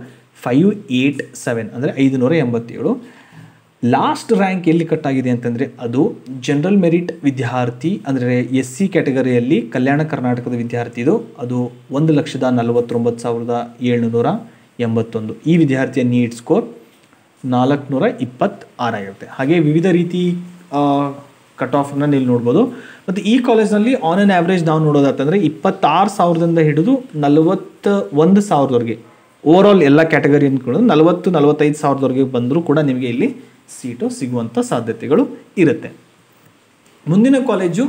ಫೈವ್ ಏಯ್ಟ್ ಸೆವೆನ್ ಅಂದರೆ ಐದುನೂರ ಎಂಬತ್ತೇಳು. ಲಾಸ್ಟ್ ರ್ಯಾಂಕ್ ಎಲ್ಲಿ ಕಟ್ ಆಗಿದೆ ಅಂತಂದರೆ ಅದು ಜನರಲ್ ಮೆರಿಟ್ ವಿದ್ಯಾರ್ಥಿ, ಅಂದರೆ ಎಸ್ ಸಿ ಕ್ಯಾಟಗರಿಯಲ್ಲಿ ಕಲ್ಯಾಣ ಕರ್ನಾಟಕದ ವಿದ್ಯಾರ್ಥಿ ಇದು. ಅದು ಒಂದು ಲಕ್ಷದ ನಲವತ್ತೊಂಬತ್ತು ಸಾವಿರದ ಏಳ್ನೂರ ಎಂಬತ್ತೊಂದು. ಈ ವಿದ್ಯಾರ್ಥಿಯ ನೀಟ್ ಸ್ಕೋರ್ ನಾಲ್ಕುನೂರ ಇಪ್ಪತ್ತಾರಾಗಿರುತ್ತೆ ಹಾಗೆ ವಿವಿಧ ರೀತಿ ಕಟ್ ಆಫ್ನ ನೀವು ನೋಡ್ಬೋದು. ಮತ್ತು ಈ ಕಾಲೇಜ್ನಲ್ಲಿ ಆನ್ ಆನ್ ಆ್ಯಾವ್ರೇಜ್ ನಾವು ನೋಡೋದಾತಂದರೆ ಇಪ್ಪತ್ತಾರು ಸಾವಿರದಿಂದ ಹಿಡಿದು ನಲವತ್ತ ಒಂದು ಸಾವಿರದವರೆಗೆ. ಓವರ್ ಆಲ್ ಎಲ್ಲ ಕ್ಯಾಟಗರಿ ಅಂದ್ಕೊಂಡು ನಲವತ್ತು, ನಲವತ್ತೈದು ಸಾವಿರದವರೆಗೆ ಬಂದರೂ ಕೂಡ ನಿಮಗೆ ಇಲ್ಲಿ ಸೀಟು ಸಿಗುವಂಥ ಸಾಧ್ಯತೆಗಳು ಇರುತ್ತೆ. ಮುಂದಿನ ಕಾಲೇಜು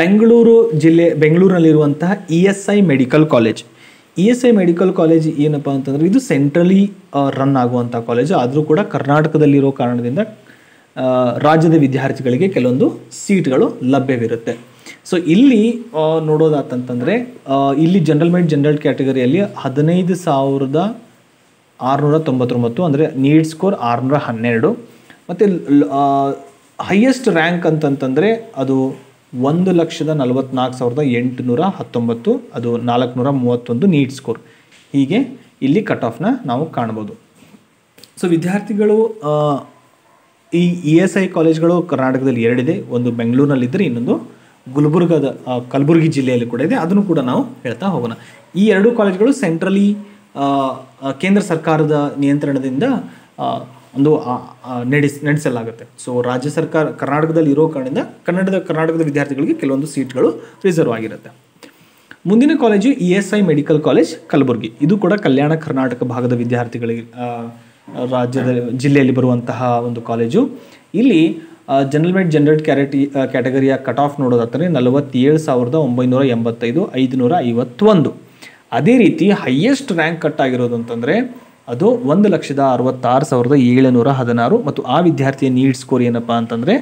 ಬೆಂಗಳೂರು ಜಿಲ್ಲೆ, ಬೆಂಗಳೂರಿನಲ್ಲಿರುವಂತಹ E S I medical college. E S I medical college ಏನಪ್ಪ ಅಂತಂದರೆ ಇದು ಸೆಂಟ್ರಲಿ ರನ್ ಆಗುವಂಥ ಕಾಲೇಜು. ಆದರೂ ಕೂಡ ಕರ್ನಾಟಕದಲ್ಲಿರೋ ಕಾರಣದಿಂದ ರಾಜ್ಯದ ವಿದ್ಯಾರ್ಥಿಗಳಿಗೆ ಕೆಲವೊಂದು ಸೀಟ್ಗಳು ಲಭ್ಯವಿರುತ್ತೆ. ಸೊ ಇಲ್ಲಿ ನೋಡೋದಾತಂತಂದರೆ ಇಲ್ಲಿ ಜನರಲ್ ಮೆಡ್ ಜನರಲ್ ಕ್ಯಾಟಗರಿಯಲ್ಲಿ ಹದಿನೈದು ಸಾವಿರದ ಆರುನೂರ ತೊಂಬತ್ತೊಂಬತ್ತು ಅಂದರೆ ನೀಡ್ ಸ್ಕೋರ್ ಆರುನೂರ ಹನ್ನೆರಡು ಮತ್ತು ಹೈಯೆಸ್ಟ್ ರ್ಯಾಂಕ್ ಅಂತಂತಂದರೆ ಅದು ಒಂದು ಲಕ್ಷದ ನಲವತ್ನಾಲ್ಕು ಸಾವಿರದ ಎಂಟುನೂರ ಹತ್ತೊಂಬತ್ತು, ಅದು ನಾಲ್ಕುನೂರ ಮೂವತ್ತೊಂದು ನೀಟ್ ಸ್ಕೋರ್ ಹೀಗೆ ಇಲ್ಲಿ ಕಟ್ ಆಫ್ನ ನಾವು ಕಾಣ್ಬೋದು. ಸೊ ವಿದ್ಯಾರ್ಥಿಗಳು ಈ ಇ ಎಸ್ ಐ ಕಾಲೇಜ್ಗಳು ಕರ್ನಾಟಕದಲ್ಲಿ ಎರಡಿದೆ, ಒಂದು ಬೆಂಗಳೂರಿನಲ್ಲಿದ್ದರೆ ಇನ್ನೊಂದು ಗುಲ್ಬರ್ಗದ ಕಲಬುರಗಿ ಜಿಲ್ಲೆಯಲ್ಲಿ ಕೂಡ ಇದೆ, ಅದನ್ನು ಕೂಡ ನಾವು ಹೇಳ್ತಾ ಹೋಗೋಣ. ಈ ಎರಡು ಕಾಲೇಜ್ಗಳು ಸೆಂಟ್ರಲಿ ಕೇಂದ್ರ ಸರ್ಕಾರದ ನಿಯಂತ್ರಣದಿಂದ ಒಂದು ನಡೆಸ್, ನಡೆಸಲಾಗುತ್ತೆ. ಸೊ ರಾಜ್ಯ ಸರ್ಕಾರ, ಕರ್ನಾಟಕದಲ್ಲಿ ಇರೋ ಕಾರಣದಿಂದ ಕನ್ನಡದ, ಕರ್ನಾಟಕದ ವಿದ್ಯಾರ್ಥಿಗಳಿಗೆ ಕೆಲವೊಂದು ಸೀಟ್ಗಳು ರಿಸರ್ವ್ ಆಗಿರುತ್ತೆ. ಮುಂದಿನ college E S I medical college Kalaburagi. ಇದು ಕೂಡ ಕಲ್ಯಾಣ ಕರ್ನಾಟಕ ಭಾಗದ ವಿದ್ಯಾರ್ಥಿಗಳಿಗೆ ರಾಜ್ಯದ ಜಿಲ್ಲೆಯಲ್ಲಿ ಬರುವಂತಹ ಒಂದು ಕಾಲೇಜು ಇಲ್ಲಿ ಜನರಲ್ ಮೆಡ್ ಜನರಲ್ ಕ್ಯಾರೆಟಿ ಕ್ಯಾಟಗರಿಯ ಕಟ್ ಆಫ್ ನೋಡೋದಾದರೆ ನಲವತ್ತೇಳು ಸಾವಿರದ ಒಂಬೈನೂರ ಎಂಬತ್ತೈದು, ಐದುನೂರ ಐವತ್ತೊಂದು. ಅದೇ ರೀತಿ ಹೈಯೆಸ್ಟ್ ರ್ಯಾಂಕ್ ಕಟ್ ಆಗಿರೋದು ಅಂತಂದರೆ ಅದು ಒಂದು ಲಕ್ಷದ ಅರವತ್ತಾರು ಸಾವಿರದ ಏಳುನೂರ ಹದಿನಾರು ಮತ್ತು ಆ ವಿದ್ಯಾರ್ಥಿಯ ನೀಡ್ ಸ್ಕೋರ್ ಏನಪ್ಪ ಅಂತಂದರೆ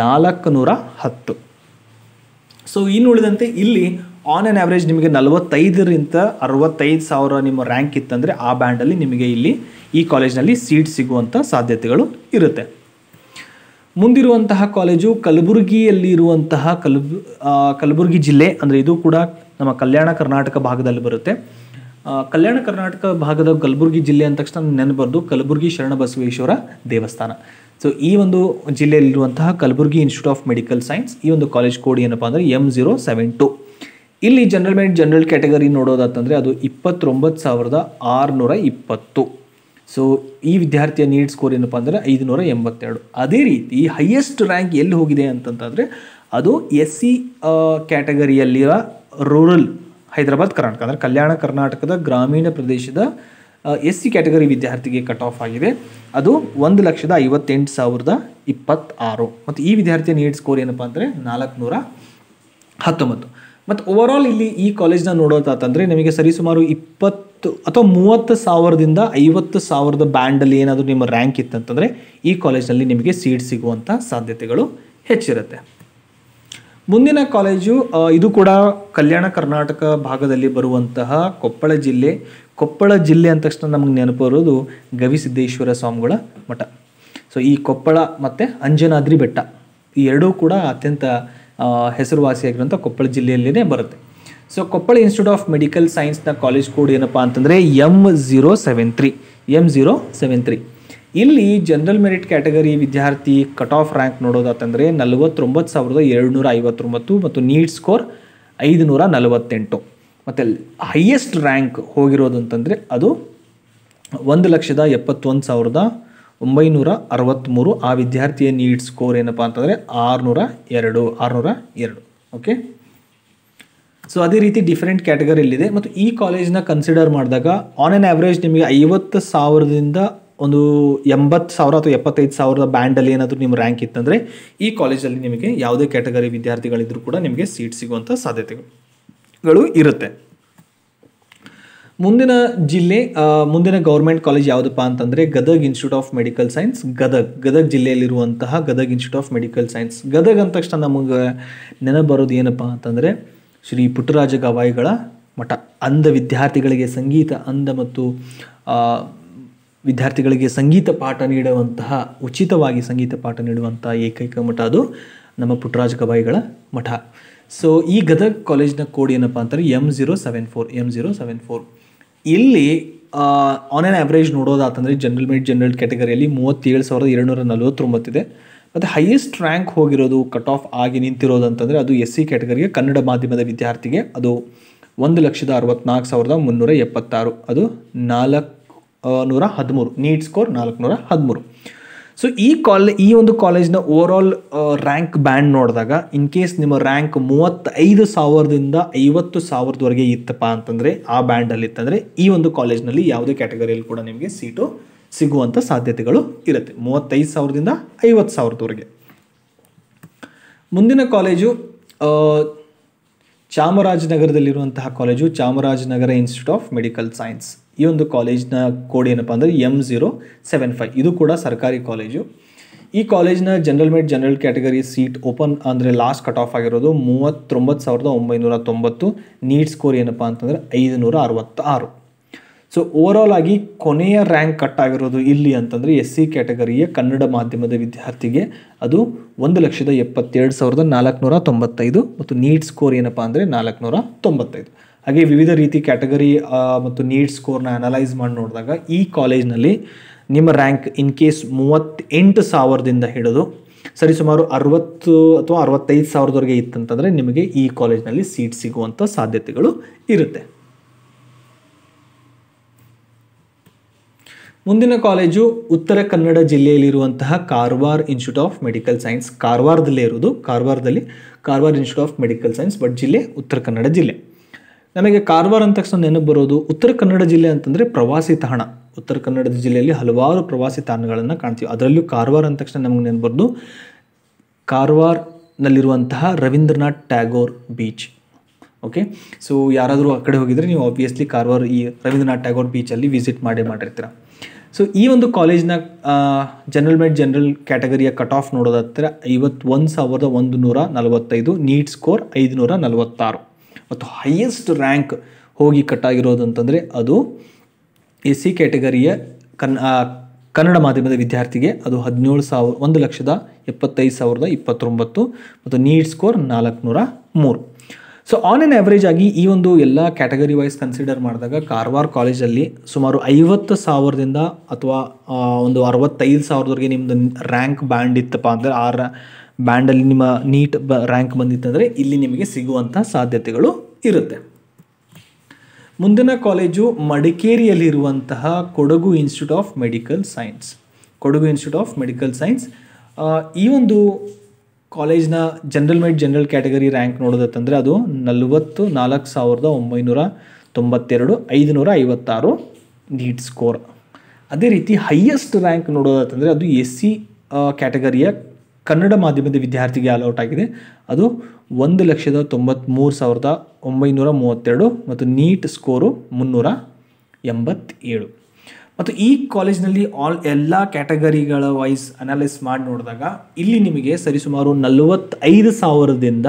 ನಾಲ್ಕು ನೂರ ಹತ್ತು. ಸೊ ಇನ್ನು ಉಳಿದಂತೆ ಇಲ್ಲಿ ಆನ್ ಆ್ಯನ್ ಆ್ಯಾವ್ರೇಜ್ ನಿಮಗೆ ನಲವತ್ತೈದರಿಂದ ಅರವತ್ತೈದು ಸಾವಿರ ನಿಮ್ಮ ರ್ಯಾಂಕ್ ಇತ್ತಂದರೆ ಆ ಬ್ಯಾಂಡಲ್ಲಿ ನಿಮಗೆ ಇಲ್ಲಿ ಈ ಕಾಲೇಜ್ನಲ್ಲಿ ಸೀಟ್ ಸಿಗುವಂಥ ಸಾಧ್ಯತೆಗಳು ಇರುತ್ತೆ. ಮುಂದಿರುವಂತಹ ಕಾಲೇಜು ಕಲಬುರಗಿಯಲ್ಲಿ ಇರುವಂತಹ ಕಲಬು ಕಲಬುರಗಿ ಜಿಲ್ಲೆ, ಅಂದರೆ ಇದು ಕೂಡ ನಮ್ಮ ಕಲ್ಯಾಣ ಕರ್ನಾಟಕ ಭಾಗದಲ್ಲಿ ಬರುತ್ತೆ. ಕಲ್ಯಾಣ ಕರ್ನಾಟಕ ಭಾಗದ ಕಲಬುರಗಿ ಜಿಲ್ಲೆ ಅಂದ ತಕ್ಷಣ ನೆನಪರ್ದು ಕಲಬುರಗಿ ಶರಣಬಸವೇಶ್ವರ ದೇವಸ್ಥಾನ. ಸೊ ಈ ಒಂದು ಜಿಲ್ಲೆಯಲ್ಲಿರುವಂತಹ Kalaburagi institute of medical science ಈ ಒಂದು ಕಾಲೇಜ್ ಕೋಡ್ ಏನಪ್ಪ ಅಂದರೆ ಎಂ ಜೀರೋ ಸೆವೆನ್ ಟು ಇಲ್ಲಿ ಜನರಲ್ ಮೆಡ್ ಜನರಲ್ ಕ್ಯಾಟಗರಿ ನೋಡೋದಾತಂದರೆ ಅದು ಇಪ್ಪತ್ತೊಂಬತ್ತು ಸಾವಿರದ ಆರುನೂರ ಇಪ್ಪತ್ತು. ಸೊ ಈ ವಿದ್ಯಾರ್ಥಿಯ ನೀಡ್ ಸ್ಕೋರ್ ಏನಪ್ಪ ಅಂದರೆ ಐದುನೂರ ಎಂಬತ್ತೆರಡು. ಅದೇ ರೀತಿ ಹೈಯೆಸ್ಟ್ ರ್ಯಾಂಕ್ ಎಲ್ಲಿ ಹೋಗಿದೆ ಅಂತಂತಂದರೆ ಅದು ಎಸ್ ಸಿ ಕ್ಯಾಟಗರಿಯಲ್ಲಿರೋ ರೂರಲ್ ಹೈದರಾಬಾದ್ ಕರ್ನಾಟಕ, ಅಂದರೆ ಕಲ್ಯಾಣ ಕರ್ನಾಟಕದ ಗ್ರಾಮೀಣ ಪ್ರದೇಶದ ಎಸ್ ಸಿ ಕ್ಯಾಟಗರಿ ವಿದ್ಯಾರ್ಥಿಗೆ ಕಟ್ ಆಫ್ ಆಗಿದೆ. ಅದು ಒಂದು ಲಕ್ಷದ ಐವತ್ತೆಂಟು ಸಾವಿರದ ಇಪ್ಪತ್ತಾರು. ಮತ್ತು ಈ ವಿದ್ಯಾರ್ಥಿಯ ನೀಡ್ ಸ್ಕೋರ್ ಏನಪ್ಪ ಅಂದರೆ ನಾಲ್ಕುನೂರ ಹತ್ತೊಂಬತ್ತು. ಮತ್ತು ಓವರಾಲ್ ಇಲ್ಲಿ ಈ ಕಾಲೇಜ್ನ ನೋಡೋದಾತಂದರೆ ನಿಮಗೆ ಸರಿಸುಮಾರು ಇಪ್ಪತ್ತು ಅಥವಾ ಮೂವತ್ತು ಸಾವಿರದಿಂದ ಐವತ್ತು ಸಾವಿರದ ಬ್ಯಾಂಡಲ್ಲಿ ಏನಾದರೂ ನಿಮ್ಮ ರ್ಯಾಂಕ್ ಇತ್ತಂತಂದರೆ ಈ ಕಾಲೇಜ್ನಲ್ಲಿ ನಿಮಗೆ ಸೀಟ್ ಸಿಗುವಂಥ ಸಾಧ್ಯತೆಗಳು ಹೆಚ್ಚಿರುತ್ತೆ. ಮುಂದಿನ ಕಾಲೇಜು ಇದು ಕೂಡ ಕಲ್ಯಾಣ ಕರ್ನಾಟಕ ಭಾಗದಲ್ಲಿ ಬರುವಂತಹ ಕೊಪ್ಪಳ ಜಿಲ್ಲೆ. ಕೊಪ್ಪಳ ಜಿಲ್ಲೆ ಅಂದ ತಕ್ಷಣ ನಮಗೆ ನೆನಪು ಬರೋದು ಗವಿಸಿದ್ದೇಶ್ವರ ಸ್ವಾಮಿಗಳ ಮಠ. ಸೊ ಈ ಕೊಪ್ಪಳ ಮತ್ತು ಅಂಜನಾದ್ರಿ ಬೆಟ್ಟ. ಈ ಎರಡೂ ಕೂಡ ಅತ್ಯಂತ ಹೆಸರುವಾಸಿಯಾಗಿರುವಂಥ ಕೊಪ್ಪಳ ಜಿಲ್ಲೆಯಲ್ಲೇ ಬರುತ್ತೆ. So Koppal institute of medical ಸೈನ್ಸ್ನ college code ಏನಪ್ಪ ಅಂತಂದರೆ M zero seven three M zero seven three ಇಲ್ಲಿ ಜನರಲ್ ಮೆರಿಟ್ ಕ್ಯಾಟಗರಿ ವಿದ್ಯಾರ್ಥಿ ಕಟ್ ಆಫ್ ರ್ಯಾಂಕ್ ನೋಡೋದಾತಂದರೆ ನಲವತ್ತೊಂಬತ್ತು ಸಾವಿರದ ಏಳ್ನೂರ ಐವತ್ತೊಂಬತ್ತು ಮತ್ತು ನೀಟ್ ಸ್ಕೋರ್ ಐದುನೂರ ನಲವತ್ತೆಂಟು. ಮತ್ತು ಹೈಯೆಸ್ಟ್ ರ್ಯಾಂಕ್ ಹೋಗಿರೋದು ಅಂತಂದರೆ ಅದು ಒಂದು ಲಕ್ಷದ ಎಪ್ಪತ್ತೊಂದು ಸಾವಿರದ ಒಂಬೈನೂರ ಅರವತ್ತ್ಮೂರು ಆ ವಿದ್ಯಾರ್ಥಿಯ ನೀಟ್ ಸ್ಕೋರ್ ಏನಪ್ಪ ಅಂತಂದರೆ ಆರುನೂರ ಎರಡು ಆರುನೂರ ಎರಡು. ಓಕೆ ಸೊ ಅದೇ ರೀತಿ ಡಿಫ್ರೆಂಟ್ ಕ್ಯಾಟಗರಿಯಲ್ಲಿದೆ ಮತ್ತು ಈ ಕಾಲೇಜ್ನ ಕನ್ಸಿಡರ್ ಮಾಡಿದಾಗ ಆನ್ ಆನ್ ಆ್ಯಾವ್ರೇಜ್ ನಿಮಗೆ ಐವತ್ತು ಸಾವಿರದಿಂದ ಒಂದು ಎಂಬತ್ತು ಸಾವಿರ ಅಥವಾ ಎಪ್ಪತ್ತೈದು ಸಾವಿರದ ಬ್ಯಾಂಡಲ್ಲಿ ಏನಾದರೂ ನಿಮ್ಮ ರ್ಯಾಂಕ್ ಇತ್ತಂದರೆ ಈ ಕಾಲೇಜಲ್ಲಿ ನಿಮಗೆ ಯಾವುದೇ ಕ್ಯಾಟಗರಿ ವಿದ್ಯಾರ್ಥಿಗಳಿದ್ರೂ ಕೂಡ ನಿಮಗೆ ಸೀಟ್ ಸಿಗುವಂಥ ಸಾಧ್ಯತೆಗಳು ಇರುತ್ತೆ. ಮುಂದಿನ ಜಿಲ್ಲೆ ಮುಂದಿನ ಗೌರ್ಮೆಂಟ್ ಕಾಲೇಜ್ ಯಾವುದಪ್ಪ ಅಂತಂದರೆ Gadag institute of medical science Gadag. Gadag ಜಿಲ್ಲೆಯಲ್ಲಿರುವಂತಹ Gadag institute of medical science Gadag ಅಂದ ತಕ್ಷಣ ನಮಗೆ ನೆನಪು ಬರೋದು ಏನಪ್ಪ ಅಂತಂದರೆ ಶ್ರೀ ಪುಟ್ಟರಾಜ ಗವಾಯಿಗಳ ಮಠ. ಅಂಧ ವಿದ್ಯಾರ್ಥಿಗಳಿಗೆ ಸಂಗೀತ, ಅಂಧ ಮತ್ತು ವಿದ್ಯಾರ್ಥಿಗಳಿಗೆ ಸಂಗೀತ ಪಾಠ ನೀಡುವಂತಹ, ಉಚಿತವಾಗಿ ಸಂಗೀತ ಪಾಠ ನೀಡುವಂತಹ ಏಕೈಕ ಮಠ ಅದು ನಮ್ಮ ಪುಟ್ಟರಾಜ ಕಬಾಯಿಗಳ ಮಠ. ಸೊ ಈ ಗದಗ್ ಕಾಲೇಜಿನ ಕೋಡ್ ಏನಪ್ಪ ಅಂತಾರೆ M zero seven four M zero seven four ಇಲ್ಲಿ ಆನ್ ಆನ್ ಆ್ಯಾವ್ರೇಜ್ ನೋಡೋದಾತಂದರೆ ಜನರಲ್ ಮೇಡ್ ಜನರಲ್ ಕ್ಯಾಟಗರಿಯಲ್ಲಿ ಮೂವತ್ತೇಳು ಸಾವಿರದ ಏಳ್ನೂರ ನಲವತ್ತೊಂಬತ್ತಿದೆ ಮತ್ತು ಹೈಯೆಸ್ಟ್ ರ್ಯಾಂಕ್ ಹೋಗಿರೋದು ಕಟ್ ಆಫ್ ಆಗಿ ನಿಂತಿರೋದು ಅಂತಂದರೆ ಅದು ಎಸ್ ಸಿ ಕ್ಯಾಟಗರಿಗೆ ಕನ್ನಡ ಮಾಧ್ಯಮದ ವಿದ್ಯಾರ್ಥಿಗೆ ಅದು ಒಂದು ಲಕ್ಷದ ಅರವತ್ನಾಲ್ಕು ಸಾವಿರದ ಮುನ್ನೂರ ಎಪ್ಪತ್ತಾರು. ಅದು ನಾಲ್ಕು ನೂರ ಹದಿಮೂರು ನೀಟ್ ಸ್ಕೋರ್ ನಾಲ್ಕುನೂರ ಹದಿಮೂರು ಸೊ ಈ ಕಾಲೇ ಈ ಒಂದು ಕಾಲೇಜ್ನ ಓವರ್ ಆಲ್ ರ್ಯಾಂಕ್ ಬ್ಯಾಂಡ್ ನೋಡಿದಾಗ ಇನ್ ಕೇಸ್ ನಿಮ್ಮ ರ್ಯಾಂಕ್ ಮೂವತ್ತೈದು ಸಾವಿರದಿಂದ ಐವತ್ತು ಸಾವಿರದವರೆಗೆ ಇತ್ತಪ್ಪ ಅಂತಂದರೆ, ಆ ಬ್ಯಾಂಡಲ್ಲಿ ಇತ್ತಂದರೆ, ಈ ಒಂದು ಕಾಲೇಜ್ನಲ್ಲಿ ಯಾವುದೇ ಕ್ಯಾಟಗರಿಯಲ್ಲಿ ಕೂಡ ನಿಮಗೆ ಸೀಟು ಸಿಗುವಂಥ ಸಾಧ್ಯತೆಗಳು ಇರುತ್ತೆ. ಮೂವತ್ತೈದು ಸಾವಿರದಿಂದ ಐವತ್ತು ಸಾವಿರದವರೆಗೆ. ಮುಂದಿನ college ಚಾಮರಾಜನಗರದಲ್ಲಿರುವಂತಹ college Chamarajanagar institute of medical science ಈ ಒಂದು ಕಾಲೇಜ್ನ ಕೋಡ್ ಏನಪ್ಪ ಅಂದರೆ ಎಂ ಝೀರೋ ಸೆವೆನ್ ಫೈವ್ ಇದು ಕೂಡ ಸರ್ಕಾರಿ ಕಾಲೇಜು ಈ ಕಾಲೇಜ್ನ general med general category seat open ಅಂದರೆ ಲಾಸ್ಟ್ ಕಟ್ ಆಫ್ ಆಗಿರೋದು ಮೂವತ್ತೊಂಬತ್ತು ಸಾವಿರದ ಒಂಬೈನೂರ ತೊಂಬತ್ತು ನೀಟ್ ಸ್ಕೋರ್ ಏನಪ್ಪ ಅಂತಂದರೆ ಐದುನೂರ ಅರವತ್ತಾರು ಸೊ ಓವರಾಲ್ ಆಗಿ ಕೊನೆಯ ರ್ಯಾಂಕ್ ಕಟ್ ಆಗಿರೋದು ಇಲ್ಲಿ ಅಂತಂದರೆ ಎಸ್ ಸಿ ಕ್ಯಾಟಗರಿಯ ಕನ್ನಡ ಮಾಧ್ಯಮದ ವಿದ್ಯಾರ್ಥಿಗೆ ಅದು ಒಂದು ಲಕ್ಷದ ಎಪ್ಪತ್ತೆರಡು ಸಾವಿರದ ನಾಲ್ಕುನೂರ ತೊಂಬತ್ತೈದು ಮತ್ತು ನೀಟ್ ಸ್ಕೋರ್ ಏನಪ್ಪ ಅಂದರೆ ನಾಲ್ಕುನೂರ ತೊಂಬತ್ತೈದು ಹಾಗೆ ವಿವಿಧ ರೀತಿ ಕ್ಯಾಟಗರಿ ಮತ್ತು ನೀಡ್ ಸ್ಕೋರ್ನ ಅನಲೈಸ್ ಮಾಡಿ ನೋಡಿದಾಗ ಈ ಕಾಲೇಜ್ನಲ್ಲಿ ನಿಮ್ಮ ರ್ಯಾಂಕ್ ಇನ್ ಕೇಸ್ ಮೂವತ್ತೆಂಟು ಸಾವಿರದಿಂದ ಹಿಡಿದು ಸರಿಸುಮಾರು ಅರವತ್ತು ಅಥವಾ ಅರವತ್ತೈದು ಸಾವಿರದವರೆಗೆ ಇತ್ತಂತಂದರೆ ನಿಮಗೆ ಈ ಕಾಲೇಜ್ನಲ್ಲಿ ಸೀಟ್ ಸಿಗುವಂಥ ಸಾಧ್ಯತೆಗಳು ಇರುತ್ತೆ. ಮುಂದಿನ college Uttara Kannada ಜಿಲ್ಲೆಯಲ್ಲಿರುವಂತಹ Karwar institute of medical science ಕಾರವಾರದಲ್ಲೇ ಇರೋದು ಕಾರವಾರದಲ್ಲಿ Karwar institute of medical science but ಜಿಲ್ಲೆ ಉತ್ತರ ಕನ್ನಡ ಜಿಲ್ಲೆ. ನಮಗೆ ಕಾರವಾರ ಅಂದ ತಕ್ಷಣ ನೆನಪು ಬರೋದು ಉತ್ತರ ಕನ್ನಡ ಜಿಲ್ಲೆ ಅಂತಂದರೆ ಪ್ರವಾಸಿ ತಾಣ. ಉತ್ತರ ಕನ್ನಡ ಜಿಲ್ಲೆಯಲ್ಲಿ ಹಲವಾರು ಪ್ರವಾಸಿ ತಾಣಗಳನ್ನು ಕಾಣ್ತೀವಿ. ಅದರಲ್ಲೂ ಕಾರವಾರ ಅಂದ ತಕ್ಷಣ ನಮಗೆ ನೆನಪು ಬರೋದು ಕಾರವಾರ್ನಲ್ಲಿರುವಂತಹ Rabindranath Tagore beach. Okay? So ಯಾರಾದರೂ ಆ ಕಡೆ ಹೋಗಿದ್ರೆ ನೀವು ಆಬ್ವಿಯಸ್ಲಿ ಕಾರವಾರ ಈ ರವೀಂದ್ರನಾಥ್ ಟ್ಯಾಗೋರ್ ಬೀಚಲ್ಲಿ ವಿಸಿಟ್ ಮಾಡೇ ಮಾಡಿರ್ತೀರ. ಸೊ ಈ ಒಂದು ಕಾಲೇಜ್ನ ಜನರಲ್ ಮೆಡ್ ಜನರಲ್ ಕ್ಯಾಟಗರಿಯ ಕಟ್ ಆಫ್ ನೋಡೋದಾದ್ರೆ ಐವತ್ತೊಂದು ಸಾವಿರದ ಒಂದು ನೂರ ನಲವತ್ತೈದು ನೀಟ್ ಸ್ಕೋರ್ ಐದುನೂರ ನಲವತ್ತಾರು. ಮತ್ತು ಹೈಯೆಸ್ಟ್ ರ್ಯಾಂಕ್ ಹೋಗಿ ಕಟ್ಟಾಗಿರೋದು ಅಂತಂದರೆ ಅದು ಎಸ್ ಸಿ ಕ್ಯಾಟಗರಿಯ ಕನ್ ಕನ್ನಡ ಮಾಧ್ಯಮದ ವಿದ್ಯಾರ್ಥಿಗೆ ಅದು ಹದಿನೇಳು ಸಾವಿರ ಒಂದು ಲಕ್ಷದ ಎಪ್ಪತ್ತೈದು ಸಾವಿರದ ಇಪ್ಪತ್ತೊಂಬತ್ತು ಮತ್ತು ನೀಟ್ ಸ್ಕೋರ್ ನಾಲ್ಕುನೂರ ಮೂರು. ಸೊ ಆನ್ ಆನ್ ಆ್ಯಾವ್ರೇಜ್ ಆಗಿ ಈ ಒಂದು ಎಲ್ಲ ಕ್ಯಾಟಗರಿ ವೈಸ್ ಕನ್ಸಿಡರ್ ಮಾಡಿದಾಗ ಕಾರವಾರ ಕಾಲೇಜಲ್ಲಿ ಸುಮಾರು ಐವತ್ತು ಸಾವಿರದಿಂದ ಅಥವಾ ಒಂದು ಅರವತ್ತೈದು ಸಾವಿರದವರೆಗೆ ನಿಮ್ಮದು ರ್ಯಾಂಕ್ ಬ್ಯಾಂಡ್ ಇತ್ತಪ್ಪ ಅಂದರೆ ಆ ರ ಬ್ಯಾಂಡಲ್ಲಿ ನಿಮ್ಮ ನೀಟ್ ಬ ರ್ಯಾಂಕ್ ಬಂದಿತ್ತಂದರೆ ಇಲ್ಲಿ ನಿಮಗೆ ಸಿಗುವಂಥ ಸಾಧ್ಯತೆಗಳು ಇರುತ್ತೆ. ಮುಂದಿನ college ಮಡಿಕೇರಿಯಲ್ಲಿರುವಂತಹ Kodagu institute of medical science. Kodagu institute of medical science ಈ ಒಂದು ಕಾಲೇಜ್ನ general med general category rank ನೋಡೋದತ್ತಂದರೆ ಅದು ನಲವತ್ತು ನಾಲ್ಕು ಸಾವಿರದ ಒಂಬೈನೂರ ತೊಂಬತ್ತೆರಡು ಐದುನೂರ ಐವತ್ತಾರು ನೀಟ್ ಸ್ಕೋರ್. ಅದೇ ರೀತಿ ಹೈಯೆಸ್ಟ್ ರ್ಯಾಂಕ್ ನೋಡೋದತ್ತಂದರೆ ಅದು ಎಸ್ ಸಿ ಕ್ಯಾಟಗರಿಯ ಕನ್ನಡ ಮಾಧ್ಯಮದ ವಿದ್ಯಾರ್ಥಿಗೆ ಅಲೌಟ್ ಆಗಿದೆ. ಅದು ಒಂದು ಲಕ್ಷದ ತೊಂಬತ್ತ್ಮೂರು ಸಾವಿರದ ಒಂಬೈನೂರ ಮೂವತ್ತೆರಡು ಮತ್ತು ನೀಟ್ ಸ್ಕೋರು ಮುನ್ನೂರ ಎಂಬತ್ತೇಳು. ಮತ್ತು ಈ ಕಾಲೇಜ್ನಲ್ಲಿ ಆಲ್ ಎಲ್ಲ ಕ್ಯಾಟಗರಿಗಳ ವೈಸ್ ಅನಾಲಿಸ್ ಮಾಡಿ ನೋಡಿದಾಗ ಇಲ್ಲಿ ನಿಮಗೆ ಸರಿಸುಮಾರು ನಲವತ್ತೈದು ಸಾವಿರದಿಂದ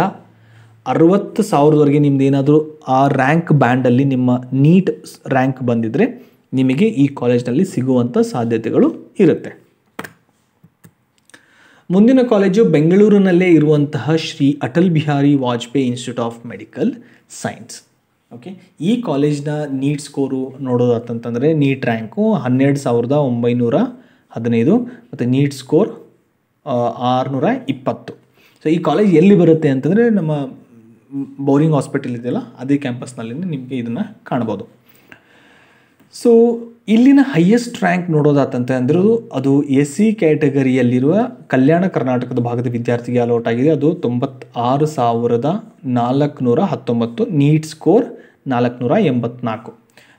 ಅರವತ್ತು ಸಾವಿರದವರೆಗೆ ನಿಮ್ದು ಏನಾದರೂ ಆ ರ್ಯಾಂಕ್ ಬ್ಯಾಂಡಲ್ಲಿ ನಿಮ್ಮ ನೀಟ್ ರ್ಯಾಂಕ್ ಬಂದಿದ್ದರೆ ನಿಮಗೆ ಈ ಕಾಲೇಜ್ನಲ್ಲಿ ಸಿಗುವಂಥ ಸಾಧ್ಯತೆಗಳು ಇರುತ್ತೆ. ಮುಂದಿನ ಕಾಲೇಜು ಬೆಂಗಳೂರಿನಲ್ಲೇ ಇರುವಂತಹ Shri Atal Bihari Vajpayee institute of medical science okay ಈ ಕಾಲೇಜ್ನ ನೀಟ್ ಸ್ಕೋರು ನೋಡೋದಾತಂತಂದರೆ ನೀಟ್ ರ್ಯಾಂಕು ಹನ್ನೆರಡು ಸಾವಿರದ ಒಂಬೈನೂರ ಹದಿನೈದು ಮತ್ತು ನೀಟ್ ಸ್ಕೋರ್ ಆರುನೂರ ಇಪ್ಪತ್ತು. ಸೊ ಈ ಕಾಲೇಜ್ ಎಲ್ಲಿ ಬರುತ್ತೆ ಅಂತಂದರೆ ನಮ್ಮ ಬೌರಿಂಗ್ ಹಾಸ್ಪಿಟಲ್ ಇದೆಯಲ್ಲ, ಅದೇ ಕ್ಯಾಂಪಸ್ನಲ್ಲಿ ನಿಮಗೆ ಇದನ್ನು ಕಾಣ್ಬೋದು. ಸೊ ಇಲ್ಲಿನ ಹೈಯೆಸ್ಟ್ ರ್ಯಾಂಕ್ ನೋಡೋದಾತಂತೆ ಅಂದ್ರೆ ಅದು ಎ ಸಿ ಕ್ಯಾಟಗರಿಯಲ್ಲಿರುವ ಕಲ್ಯಾಣ ಕರ್ನಾಟಕದ ಭಾಗದ ವಿದ್ಯಾರ್ಥಿಗೆ ಅಲೌಟ್ ಆಗಿದೆ. ಅದು ತೊಂಬತ್ತಾರು ಸಾವಿರದ ನಾಲ್ಕುನೂರ ಹತ್ತೊಂಬತ್ತು ನೀಟ್ ಸ್ಕೋರ್ ನಾಲ್ಕುನೂರ ಎಂಬತ್ನಾಲ್ಕು.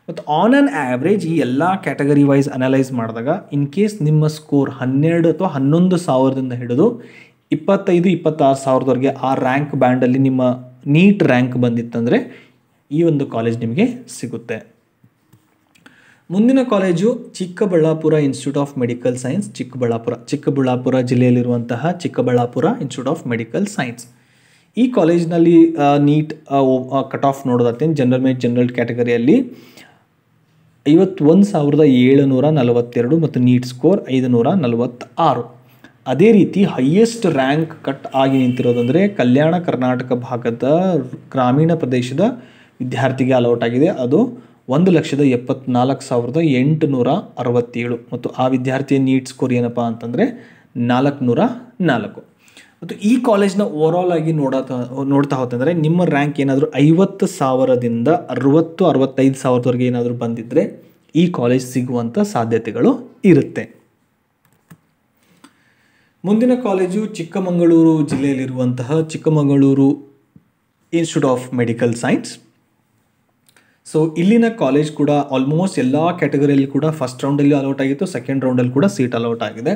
ಮತ್ತು ಆನ್ ಆನ್ ಆ್ಯಾವ್ರೇಜ್ ಈ ಎಲ್ಲ ಕ್ಯಾಟಗರಿ ವೈಸ್ ಅನಲೈಸ್ ಮಾಡಿದಾಗ ಇನ್ ಕೇಸ್ ನಿಮ್ಮ ಸ್ಕೋರ್ ಹನ್ನೆರಡು ಅಥವಾ ಹನ್ನೊಂದು ಸಾವಿರದಿಂದ ಹಿಡಿದು ಇಪ್ಪತ್ತೈದು, ಇಪ್ಪತ್ತಾರು ಸಾವಿರದವರೆಗೆ ಆ ರ್ಯಾಂಕ್ ಬ್ಯಾಂಡಲ್ಲಿ ನಿಮ್ಮ ನೀಟ್ ರ್ಯಾಂಕ್ ಬಂದಿತ್ತಂದರೆ ಈ ಒಂದು ಕಾಲೇಜ್ ನಿಮಗೆ ಸಿಗುತ್ತೆ. ಮುಂದಿನ college Chikkaballapur institute of medical science Chikkaballapur Chikkaballapur ಜಿಲ್ಲೆಯಲ್ಲಿರುವಂತಹ Chikkaballapur institute of medical science ಈ ಕಾಲೇಜಿನಲ್ಲಿ ನೀಟ್ ಕಟ್ ಆಫ್ ನೋಡೋದಾಗ್ತೇನೆ ಜನರಲ್ ಮೇಡ್ ಜನರಲ್ ಕ್ಯಾಟಗರಿಯಲ್ಲಿ ಐವತ್ತೊಂದು ಸಾವಿರದ ಏಳುನೂರ ನಲವತ್ತೆರಡು ಮತ್ತು ನೀಟ್ ಸ್ಕೋರ್ ಐದುನೂರ ನಲವತ್ತಾರು. ಅದೇ ರೀತಿ ಹೈಯೆಸ್ಟ್ ರ್ಯಾಂಕ್ ಕಟ್ ಆಗಿ ನಿಂತಿರೋದಂದರೆ ಕಲ್ಯಾಣ ಕರ್ನಾಟಕ ಭಾಗದ ಗ್ರಾಮೀಣ ಪ್ರದೇಶದ ವಿದ್ಯಾರ್ಥಿಗೆ ಅಲೌಟ್ ಆಗಿದೆ. ಅದು ಒಂದು ಲಕ್ಷದ ಎಪ್ಪತ್ನಾಲ್ಕು ಸಾವಿರದ ಎಂಟುನೂರ ಅರವತ್ತೇಳು. ಮತ್ತು ಆ ವಿದ್ಯಾರ್ಥಿಯ ನೀಟ್ ಸ್ಕೋರ್ ಏನಪ್ಪ ಅಂತಂದರೆ ನಾಲ್ಕುನೂರ ನಾಲ್ಕು. ಮತ್ತು ಈ ಕಾಲೇಜ್ನ ಓವರಾಲ್ ಆಗಿ ನೋಡತಾ, ನೋಡ್ತಾ ಹೋತಂದರೆ ನಿಮ್ಮ ರ್ಯಾಂಕ್ ಏನಾದರೂ ಐವತ್ತು ಸಾವಿರದಿಂದ ಅರುವತ್ತು, ಅರವತ್ತೈದು ಸಾವಿರದವರೆಗೆ ಏನಾದರೂ ಬಂದಿದ್ದರೆ ಈ ಕಾಲೇಜ್ ಸಿಗುವಂಥ ಸಾಧ್ಯತೆಗಳು ಇರುತ್ತೆ. ಮುಂದಿನ college Chikkamagaluru ಜಿಲ್ಲೆಯಲ್ಲಿರುವಂತಹ Chikkamagaluru institute of medical science so ಇಲ್ಲಿನ ಕಾಲೇಜ್ ಕೂಡ ಆಲ್ಮೋಸ್ಟ್ ಎಲ್ಲ ಕ್ಯಾಟಗರಿಯಲ್ಲಿ ಕೂಡ ಫಸ್ಟ್ ರೌಂಡಲ್ಲಿ ಅಲೌಟ್ ಆಗಿತ್ತು ಸೆಕೆಂಡ್ ರೌಂಡಲ್ಲಿ ಕೂಡ ಸೀಟ್ ಅಲೌಟ್ ಆಗಿದೆ.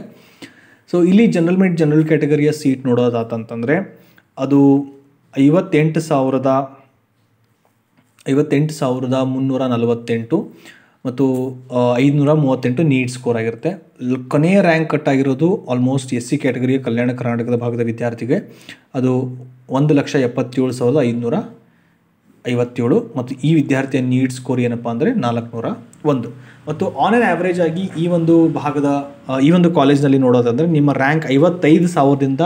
ಸೊ ಇಲ್ಲಿ ಜನರಲ್ ಮೆಡ್ ಜನರಲ್ ಕ್ಯಾಟಗರಿಯ ಸೀಟ್ ನೋಡೋದಾತಂತಂದರೆ, ಅದು ಐವತ್ತೆಂಟು ಸಾವಿರದ ಐವತ್ತೆಂಟು ಸಾವಿರದ ಮುನ್ನೂರ ನಲವತ್ತೆಂಟು ಮತ್ತು ಐದುನೂರ ಮೂವತ್ತೆಂಟು ನೀಟ್ ಸ್ಕೋರ್ ಆಗಿರುತ್ತೆ. ಕೊನೆಯ ರ್ಯಾಂಕ್ ಕಟ್ ಆಗಿರೋದು ಆಲ್ಮೋಸ್ಟ್ ಎಸ್ ಸಿ ಕ್ಯಾಟಗರಿಯ ಕಲ್ಯಾಣ ಕರ್ನಾಟಕದ ಭಾಗದ ವಿದ್ಯಾರ್ಥಿಗೆ. ಅದು ಒಂದು ಲಕ್ಷ ಎಪ್ಪತ್ತೇಳು ಸಾವಿರದ ಐದುನೂರ ಐವತ್ತೇಳು ಮತ್ತು ಈ ವಿದ್ಯಾರ್ಥಿಯ ನೀಡ್ ಸ್ಕೋರ್ ಏನಪ್ಪ ಅಂದರೆ ನಾಲ್ಕುನೂರ ಒಂದು. ಮತ್ತು ಆನ್ ಆನ್ ಆ್ಯಾವ್ರೇಜ್ ಆಗಿ ಈ ಒಂದು ಭಾಗದ ಈ ಒಂದು ಕಾಲೇಜ್ನಲ್ಲಿ ನೋಡೋದಂದರೆ ನಿಮ್ಮ ರ್ಯಾಂಕ್ ಐವತ್ತೈದು ಸಾವಿರದಿಂದ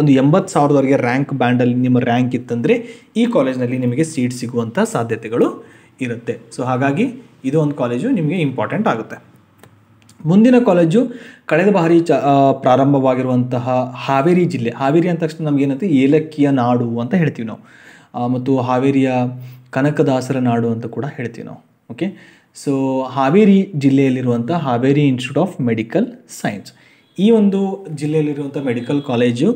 ಒಂದು ಎಂಬತ್ತು ಸಾವಿರದವರೆಗೆ ರ್ಯಾಂಕ್ ಬ್ಯಾಂಡಲ್ಲಿ ನಿಮ್ಮ ರ್ಯಾಂಕ್ ಇತ್ತಂದರೆ ಈ ಕಾಲೇಜ್ನಲ್ಲಿ ನಿಮಗೆ ಸೀಟ್ ಸಿಗುವಂಥ ಸಾಧ್ಯತೆಗಳು ಇರುತ್ತೆ. ಸೊ ಹಾಗಾಗಿ ಇದು ಒಂದು ಕಾಲೇಜು ನಿಮಗೆ ಇಂಪಾರ್ಟೆಂಟ್ ಆಗುತ್ತೆ. ಮುಂದಿನ ಕಾಲೇಜು ಕಳೆದ ಬಾರಿ ಚ ಪ್ರಾರಂಭವಾಗಿರುವಂತಹ ಹಾವೇರಿ ಜಿಲ್ಲೆ. ಹಾವೇರಿ ಅಂದ ತಕ್ಷಣ ನಮಗೇನಂತೆ ಏಲಕ್ಕಿಯ ನಾಡು ಅಂತ ಹೇಳ್ತೀವಿ ನಾವು. ಮತ್ತು ಹಾವೇರಿಯ ಕನಕದಾಸರ ನಾಡು ಅಂತ ಕೂಡ ಹೇಳ್ತೀವಿ ನಾವು. Okay so Haveri ಜಿಲ್ಲೆಯಲ್ಲಿರುವಂಥ Haveri institute of medical science ಈ ಒಂದು ಜಿಲ್ಲೆಯಲ್ಲಿರುವಂಥ ಮೆಡಿಕಲ್ ಕಾಲೇಜು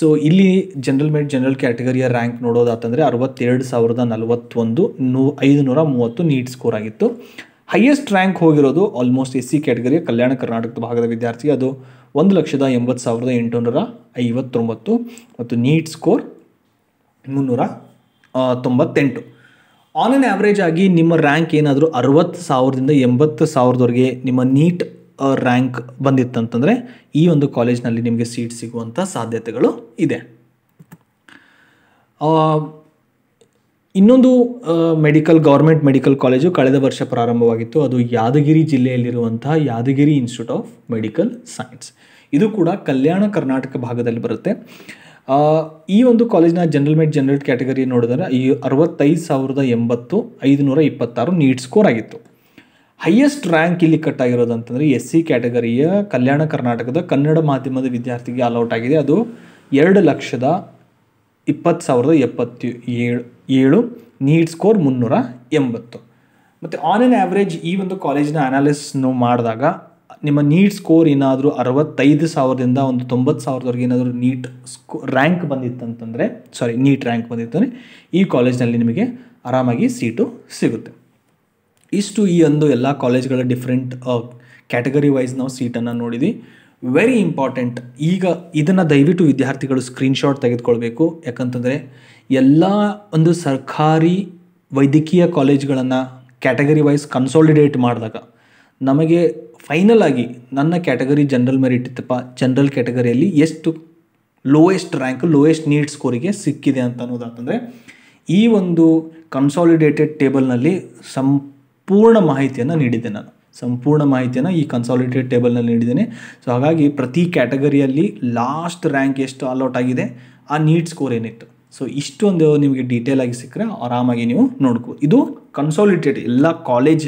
ಸೊ ಇಲ್ಲಿ ಜನರಲ್ ಮೆಡ್ ಜನರಲ್ ಕ್ಯಾಟಗರಿಯ ರ್ಯಾಂಕ್ ನೋಡೋದಾತಂದರೆ ಅರವತ್ತೆರಡು ಸಾವಿರದ ನಲವತ್ತೊಂದು, ನೂ, ಐದುನೂರ ಮೂವತ್ತು ನೀಟ್ ಸ್ಕೋರ್ ಆಗಿತ್ತು. ಹೈಯೆಸ್ಟ್ ರ್ಯಾಂಕ್ ಹೋಗಿರೋದು ಆಲ್ಮೋಸ್ಟ್ ಎಸ್ ಸಿ ಕ್ಯಾಟಗರಿಯ ಕಲ್ಯಾಣ ಕರ್ನಾಟಕದ ಭಾಗದ ವಿದ್ಯಾರ್ಥಿ ಅದು ಒಂದು ಲಕ್ಷದ ಎಂಬತ್ತು ಸಾವಿರದ ಎಂಟುನೂರ ಐವತ್ತೊಂಬತ್ತು ಮತ್ತು ನೀಟ್ ಸ್ಕೋರ್ ಮುನ್ನೂರ ತೊಂಬತ್ತೆಂಟು. ಆನ್ ಆನ್ ಆ್ಯಾವ್ರೇಜ್ ಆಗಿ ನಿಮ್ಮ ರ್ಯಾಂಕ್ ಏನಾದರೂ ಅರವತ್ತು ಸಾವಿರದಿಂದ ಎಂಬತ್ತು ಸಾವಿರದವರೆಗೆ ನಿಮ್ಮ ನೀಟ್ ರ್ಯಾಂಕ್ ಬಂದಿತ್ತಂತಂದರೆ ಈ ಒಂದು ಕಾಲೇಜ್ನಲ್ಲಿ ನಿಮಗೆ ಸೀಟ್ ಸಿಗುವಂಥ ಸಾಧ್ಯತೆಗಳು ಇದೆ. ಇನ್ನೊಂದು ಮೆಡಿಕಲ್ ಗೌರ್ಮೆಂಟ್ ಮೆಡಿಕಲ್ ಕಾಲೇಜು ಕಳೆದ ವರ್ಷ ಪ್ರಾರಂಭವಾಗಿತ್ತು. ಅದು Yadgir ಜಿಲ್ಲೆಯಲ್ಲಿರುವಂತಹ Yadgir institute of medical science ಇದು ಕೂಡ ಕಲ್ಯಾಣ ಕರ್ನಾಟಕ ಭಾಗದಲ್ಲಿ ಬರುತ್ತೆ. ಈ ಒಂದು ಕಾಲೇಜ್ನ ಜನರಲ್ ಮೆಡ್ ಜನರಲ್ ಕ್ಯಾಟಗರಿ ನೋಡಿದ್ರೆ ಈ ಅರವತ್ತೈದು ಸಾವಿರದ ಎಂಬತ್ತು, ಐದುನೂರ ಇಪ್ಪತ್ತಾರು ನೀಟ್ ಸ್ಕೋರ್ ಆಗಿತ್ತು. ಹೈಯೆಸ್ಟ್ ರ್ಯಾಂಕ್ ಇಲ್ಲಿ ಕಟ್ ಆಗಿರೋದು ಅಂತಂದರೆ ಎಸ್ ಸಿ ಕ್ಯಾಟಗರಿಯ ಕಲ್ಯಾಣ ಕರ್ನಾಟಕದ ಕನ್ನಡ ಮಾಧ್ಯಮದ ವಿದ್ಯಾರ್ಥಿಗೆ ಅಲೌಟ್ ಆಗಿದೆ. ಅದು ಎರಡು ಲಕ್ಷದ ಇಪ್ಪತ್ತು ಸಾವಿರದ ಎಪ್ಪತ್ತು ಏಳು ಏಳು ನೀಟ್ ಸ್ಕೋರ್ ಮುನ್ನೂರ ಎಂಬತ್ತು. ಮತ್ತು ಆನ್ ಆನ್ ಆ್ಯಾವ್ರೇಜ್ ಈ ಒಂದು ಕಾಲೇಜಿನ ಅನಾಲಿಸ್ನು ಮಾಡಿದಾಗ ನಿಮ್ಮ ನೀಟ್ ಸ್ಕೋರ್ ಏನಾದರೂ ಅರವತ್ತೈದು ಸಾವಿರದಿಂದ ಒಂದು ತೊಂಬತ್ತು ಸಾವಿರದವರೆಗೆ ಏನಾದರೂ ನೀಟ್ ಸ್ಕೋ ರ್ಯಾಂಕ್ ಬಂದಿತ್ತಂತಂದರೆ ಸಾರಿ ನೀಟ್ ರ್ಯಾಂಕ್ ಬಂದಿತ್ತಂದರೆ ಈ ಕಾಲೇಜ್ನಲ್ಲಿ ನಿಮಗೆ ಆರಾಮಾಗಿ ಸೀಟು ಸಿಗುತ್ತೆ. ಇಷ್ಟು ಈ ಒಂದು ಎಲ್ಲ ಕಾಲೇಜ್ಗಳ ಡಿಫ್ರೆಂಟ್ ಕ್ಯಾಟಗರಿ ವೈಸ್ ನಾವು ಸೀಟನ್ನು ನೋಡಿದ್ವಿ. ವೆರಿ ಇಂಪಾರ್ಟೆಂಟ್ ಈಗ ಇದನ್ನು ದಯವಿಟ್ಟು ವಿದ್ಯಾರ್ಥಿಗಳು ಸ್ಕ್ರೀನ್ಶಾಟ್ ತೆಗೆದುಕೊಳ್ಬೇಕು. ಯಾಕಂತಂದರೆ ಎಲ್ಲ ಒಂದು ಸರ್ಕಾರಿ ವೈದ್ಯಕೀಯ ಕಾಲೇಜ್ಗಳನ್ನು ಕ್ಯಾಟಗರಿ ವೈಸ್ ಕನ್ಸಾಲಿಡೇಟ್ ಮಾಡಿದಾಗ ನಮಗೆ ಫೈನಲ್ ಆಗಿ ನನ್ನ ಕ್ಯಾಟಗರಿ ಜನರಲ್ ಮೆರಿಟ್ ಇತ್ತಪ್ಪ. ಜನರಲ್ ಕ್ಯಾಟಗರಿಯಲ್ಲಿ ಎಷ್ಟು ಲೋಯೆಸ್ಟ್ ರ್ಯಾಂಕ್ ಲೋಯೆಸ್ಟ್ ನೀಡ್ ಸ್ಕೋರಿಗೆ ಸಿಕ್ಕಿದೆ ಅಂತ ಅನ್ನೋದಾತಂದರೆ, ಈ ಒಂದು ಕನ್ಸಾಲಿಡೇಟೆಡ್ ಟೇಬಲ್ನಲ್ಲಿ ಸಂಪೂರ್ಣ ಮಾಹಿತಿಯನ್ನು ನೀಡಿದ್ದೆ ನಾನು. ಸಂಪೂರ್ಣ ಮಾಹಿತಿಯನ್ನು ಈ ಕನ್ಸಾಲಿಡೇಟೆಡ್ ಟೇಬಲ್ನಲ್ಲಿ ನೀಡಿದ್ದೇನೆ. ಸೊ ಹಾಗಾಗಿ ಪ್ರತಿ ಕ್ಯಾಟಗರಿಯಲ್ಲಿ ಲಾಸ್ಟ್ ರ್ಯಾಂಕ್ ಎಷ್ಟು ಅಲೌಟ್ ಆಗಿದೆ, ಆ ನೀಡ್ ಸ್ಕೋರ್ ಏನಿತ್ತು. ಸೊ ಇಷ್ಟೊಂದು ನಿಮಗೆ ಡೀಟೇಲ್ ಆಗಿ ಸಿಕ್ಕರೆ ಆರಾಮಾಗಿ ನೀವು ನೋಡ್ಬೋದು ಇದು ಕನ್ಸಾಲಿಟೇಟ್ ಎಲ್ಲ ಕಾಲೇಜ್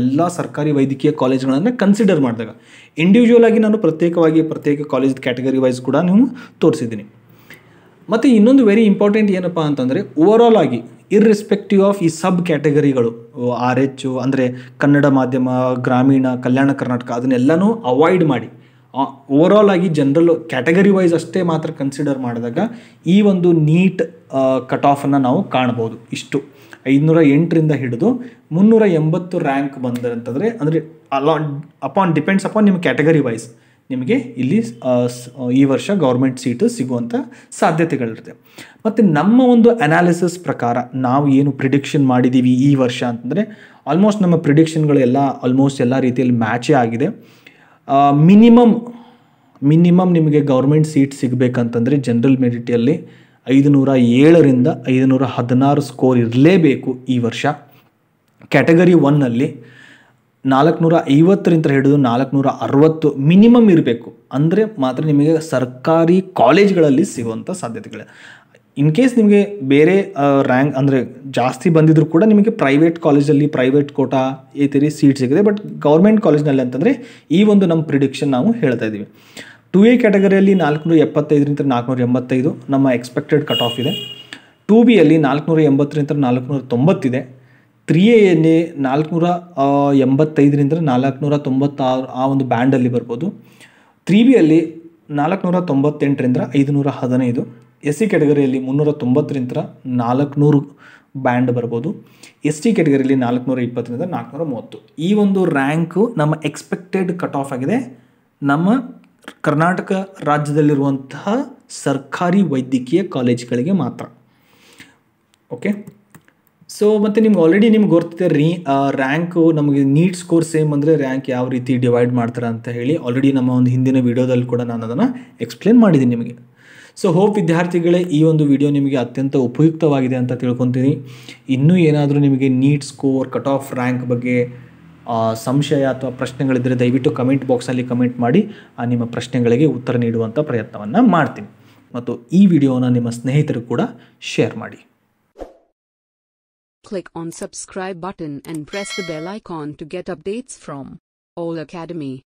ಎಲ್ಲ ಸರ್ಕಾರಿ ವೈದ್ಯಕೀಯ ಕಾಲೇಜ್ಗಳನ್ನು ಕನ್ಸಿಡರ್ ಮಾಡಿದಾಗ ಇಂಡಿವಿಜುವಲ್ ಆಗಿ ನಾನು ಪ್ರತ್ಯೇಕವಾಗಿ ಪ್ರತ್ಯೇಕ ಕಾಲೇಜ್ ಕ್ಯಾಟಗರಿ ವೈಸ್ ಕೂಡ ನೀವು ತೋರಿಸಿದ್ದೀನಿ. ಮತ್ತು ಇನ್ನೊಂದು ವೆರಿ ಇಂಪಾರ್ಟೆಂಟ್ ಏನಪ್ಪ ಅಂತಂದರೆ ಓವರಾಲ್ ಆಗಿ ಇರ್ರೆಸ್ಪೆಕ್ಟಿವ್ ಆಫ್ ಈ ಸಬ್ ಕ್ಯಾಟಗರಿಗಳು ಆರ್ ಎಚ್ ಅಂದರೆ ಕನ್ನಡ ಮಾಧ್ಯಮ, ಗ್ರಾಮೀಣ, ಕಲ್ಯಾಣ ಕರ್ನಾಟಕ, ಅದನ್ನೆಲ್ಲನೂ ಅವಾಯ್ಡ್ ಮಾಡಿ. ಓವರಾಲ್ ಆಗಿ ಜನರಲ್ ಕ್ಯಾಟಗರಿ ವೈಸ್ ಅಷ್ಟೇ ಮಾತ್ರ ಕನ್ಸಿಡರ್ ಮಾಡಿದಾಗ ಈ ಒಂದು ನೀಟ್ ಕಟ್ ಆಫನ್ನು ನಾವು ಕಾಣ್ಬೋದು ಇಷ್ಟು. ಐದುನೂರ ಎಂಟರಿಂದ ಹಿಡಿದು ಮುನ್ನೂರ ಎಂಬತ್ತು ರ್ಯಾಂಕ್ ಬಂದಂತಂದರೆ ಅಂದರೆ ಅಲಾ ಅಪಾನ್ ಡಿಪೆಂಡ್ಸ್ ಅಪಾನ್ ನಿಮ್ಮ ಕ್ಯಾಟಗರಿ ವೈಸ್ ನಿಮಗೆ ಇಲ್ಲಿ ಈ ವರ್ಷ ಗೌರ್ಮೆಂಟ್ ಸೀಟು ಸಿಗುವಂಥ ಸಾಧ್ಯತೆಗಳಿರುತ್ತೆ. ಮತ್ತು ನಮ್ಮ ಒಂದು ಅನಾಲಿಸಿಸ್ ಪ್ರಕಾರ ನಾವು ಏನು ಪ್ರಿಡಿಕ್ಷನ್ ಮಾಡಿದ್ದೀವಿ ಈ ವರ್ಷ ಅಂತಂದರೆ ಆಲ್ಮೋಸ್ಟ್ ನಮ್ಮ ಪ್ರಿಡಿಕ್ಷನ್ಗಳು ಎಲ್ಲ ಆಲ್ಮೋಸ್ಟ್ ಎಲ್ಲ ರೀತಿಯಲ್ಲಿ ಮ್ಯಾಚೇ ಆಗಿದೆ. ಮಿನಿಮಮ್ ಮಿನಿಮಮ್ ನಿಮಗೆ ಗೌರ್ಮೆಂಟ್ ಸೀಟ್ ಸಿಗಬೇಕಂತಂದರೆ ಜನರಲ್ ಮೆರಿಟಿಯಲ್ಲಿ ಐದುನೂರ ಏಳರಿಂದ ಐದುನೂರ ಹದಿನಾರು ಸ್ಕೋರ್ ಇರಲೇಬೇಕು ಈ ವರ್ಷ. ಕ್ಯಾಟಗರಿ ಒನ್ನಲ್ಲಿ ನಾಲ್ಕುನೂರ ಐವತ್ತರಿಂದ ಹಿಡಿದು ನಾಲ್ಕುನೂರ ಅರವತ್ತು ಮಿನಿಮಮ್ ಇರಬೇಕು. ಅಂದರೆ ಮಾತ್ರ ನಿಮಗೆ ಸರ್ಕಾರಿ ಕಾಲೇಜ್ಗಳಲ್ಲಿ ಸಿಗುವಂಥ ಸಾಧ್ಯತೆಗಳಿದೆ ಇನ್ ಕೇಸ್ ನಿಮಗೆ ಬೇರೆ ರ್ಯಾಂಕ್ ಅಂದರೆ ಜಾಸ್ತಿ ಬಂದಿದ್ರು ಕೂಡ ನಿಮಗೆ ಪ್ರೈವೇಟ್ ಕಾಲೇಜಲ್ಲಿ ಪ್ರೈವೇಟ್ ಕೋಟಾ ಈ ಥರ ಸೀಟ್ ಸಿಗಿದೆ ಬಟ್ ಗೌರ್ಮೆಂಟ್ ಕಾಲೇಜ್ನಲ್ಲಿ ಅಂತಂದರೆ ಈ ಒಂದು ನಮ್ಮ ಪ್ರಿಡಿಕ್ಷನ್ ನಾವು ಹೇಳ್ತಾ ಇದ್ದೀವಿ. ಟು ಎ ಕ್ಯಾಟಗರಿಯಲ್ಲಿ ನಾಲ್ಕುನೂರ ಎಪ್ಪತ್ತೈದರಿಂದ ನಾಲ್ಕುನೂರ ಎಂಬತ್ತೈದು ನಮ್ಮ ಎಕ್ಸ್ಪೆಕ್ಟೆಡ್ ಕಟ್ ಆಫ್ ಇದೆ ಟು ಬಿಯಲ್ಲಿ ನಾಲ್ಕುನೂರ ಎಂಬತ್ತರಿಂದ ನಾಲ್ಕುನೂರ ತೊಂಬತ್ತಿದೆ. ತ್ರೀ ಎಲ್ಲಿ ನಾಲ್ಕುನೂರ ಎಂಬತ್ತೈದರಿಂದ ನಾಲ್ಕುನೂರ ತೊಂಬತ್ತಾರು ಆ ಒಂದು ಬ್ಯಾಂಡಲ್ಲಿ ಬರ್ಬೋದು. ತ್ರೀ ಬಿಯಲ್ಲಿ ನಾಲ್ಕುನೂರ ತೊಂಬತ್ತೆಂಟರಿಂದ ಐದುನೂರ ಹದಿನೈದು. ಎಸ್ ಸಿ ಕ್ಯಾಟಗರಿಯಲ್ಲಿ ಮುನ್ನೂರ ತೊಂಬತ್ತರಿಂದ ನಾಲ್ಕುನೂರು ಬ್ಯಾಂಡ್ ಬರ್ಬೋದು. ಎಸ್ ಟಿ ಕ್ಯಾಟಗರಿಯಲ್ಲಿ ನಾಲ್ಕುನೂರ ಇಪ್ಪತ್ತರಿಂದ ನಾಲ್ಕುನೂರ ಮೂವತ್ತು. ಈ ಒಂದು ರ್ಯಾಂಕು ನಮ್ಮ ಎಕ್ಸ್ಪೆಕ್ಟೆಡ್ ಕಟ್ ಆಫ್ ಆಗಿದೆ. ನಮ್ಮ ಕರ್ನಾಟಕ ರಾಜ್ಯದಲ್ಲಿರುವಂತಹ ಸರ್ಕಾರಿ ವೈದ್ಯಕೀಯ ಕಾಲೇಜ್ಗಳಿಗೆ ಮಾತ್ರ. ಓಕೆ ಸೊ ಮತ್ತು ನಿಮ್ಗೆ ಆಲ್ರೆಡಿ ನಿಮ್ಗೆ ಗೊತ್ತಿದೆ ರೀ ರ್ಯಾಂಕು ನಮಗೆ ನೀಟ್ ಸ್ಕೋರ್ ಸೇಮ್ ಅಂದರೆ ರ್ಯಾಂಕ್ ಯಾವ ರೀತಿ ಡಿವೈಡ್ ಮಾಡ್ತಾರೆ ಅಂತ ಹೇಳಿ ಆಲ್ರೆಡಿ ನಮ್ಮ ಒಂದು ಹಿಂದಿನ ವಿಡಿಯೋದಲ್ಲಿ ಕೂಡ ನಾನು ಅದನ್ನು ಎಕ್ಸ್ಪ್ಲೇನ್ ಮಾಡಿದ್ದೀನಿ ನಿಮಗೆ. ಸೊ ಹೋಪ್ ವಿದ್ಯಾರ್ಥಿಗಳೇ, ಈ ಒಂದು ವಿಡಿಯೋ ನಿಮಗೆ ಅತ್ಯಂತ ಉಪಯುಕ್ತವಾಗಿದೆ ಅಂತ ತಿಳ್ಕೊತೀನಿ. ಇನ್ನೂ ಏನಾದರೂ ನಿಮಗೆ NEET score cut off rank ಬಗ್ಗೆ ಸಂಶಯ ಅಥವಾ ಪ್ರಶ್ನೆಗಳಿದ್ದರೆ ದಯವಿಟ್ಟು ಕಮೆಂಟ್ ಬಾಕ್ಸಲ್ಲಿ ಕಮೆಂಟ್ ಮಾಡಿ, ಆ, ನಿಮ್ಮ ಪ್ರಶ್ನೆಗಳಿಗೆ ಉತ್ತರ ನೀಡುವಂಥ ಪ್ರಯತ್ನವನ್ನು ಮಾಡ್ತೀನಿ. ಮತ್ತು ಈ ವಿಡಿಯೋನ ನಿಮ್ಮ ಸ್ನೇಹಿತರು ಕೂಡ ಶೇರ್ ಮಾಡಿ. Click on subscribe button and press the bell icon to get updates from All Academy.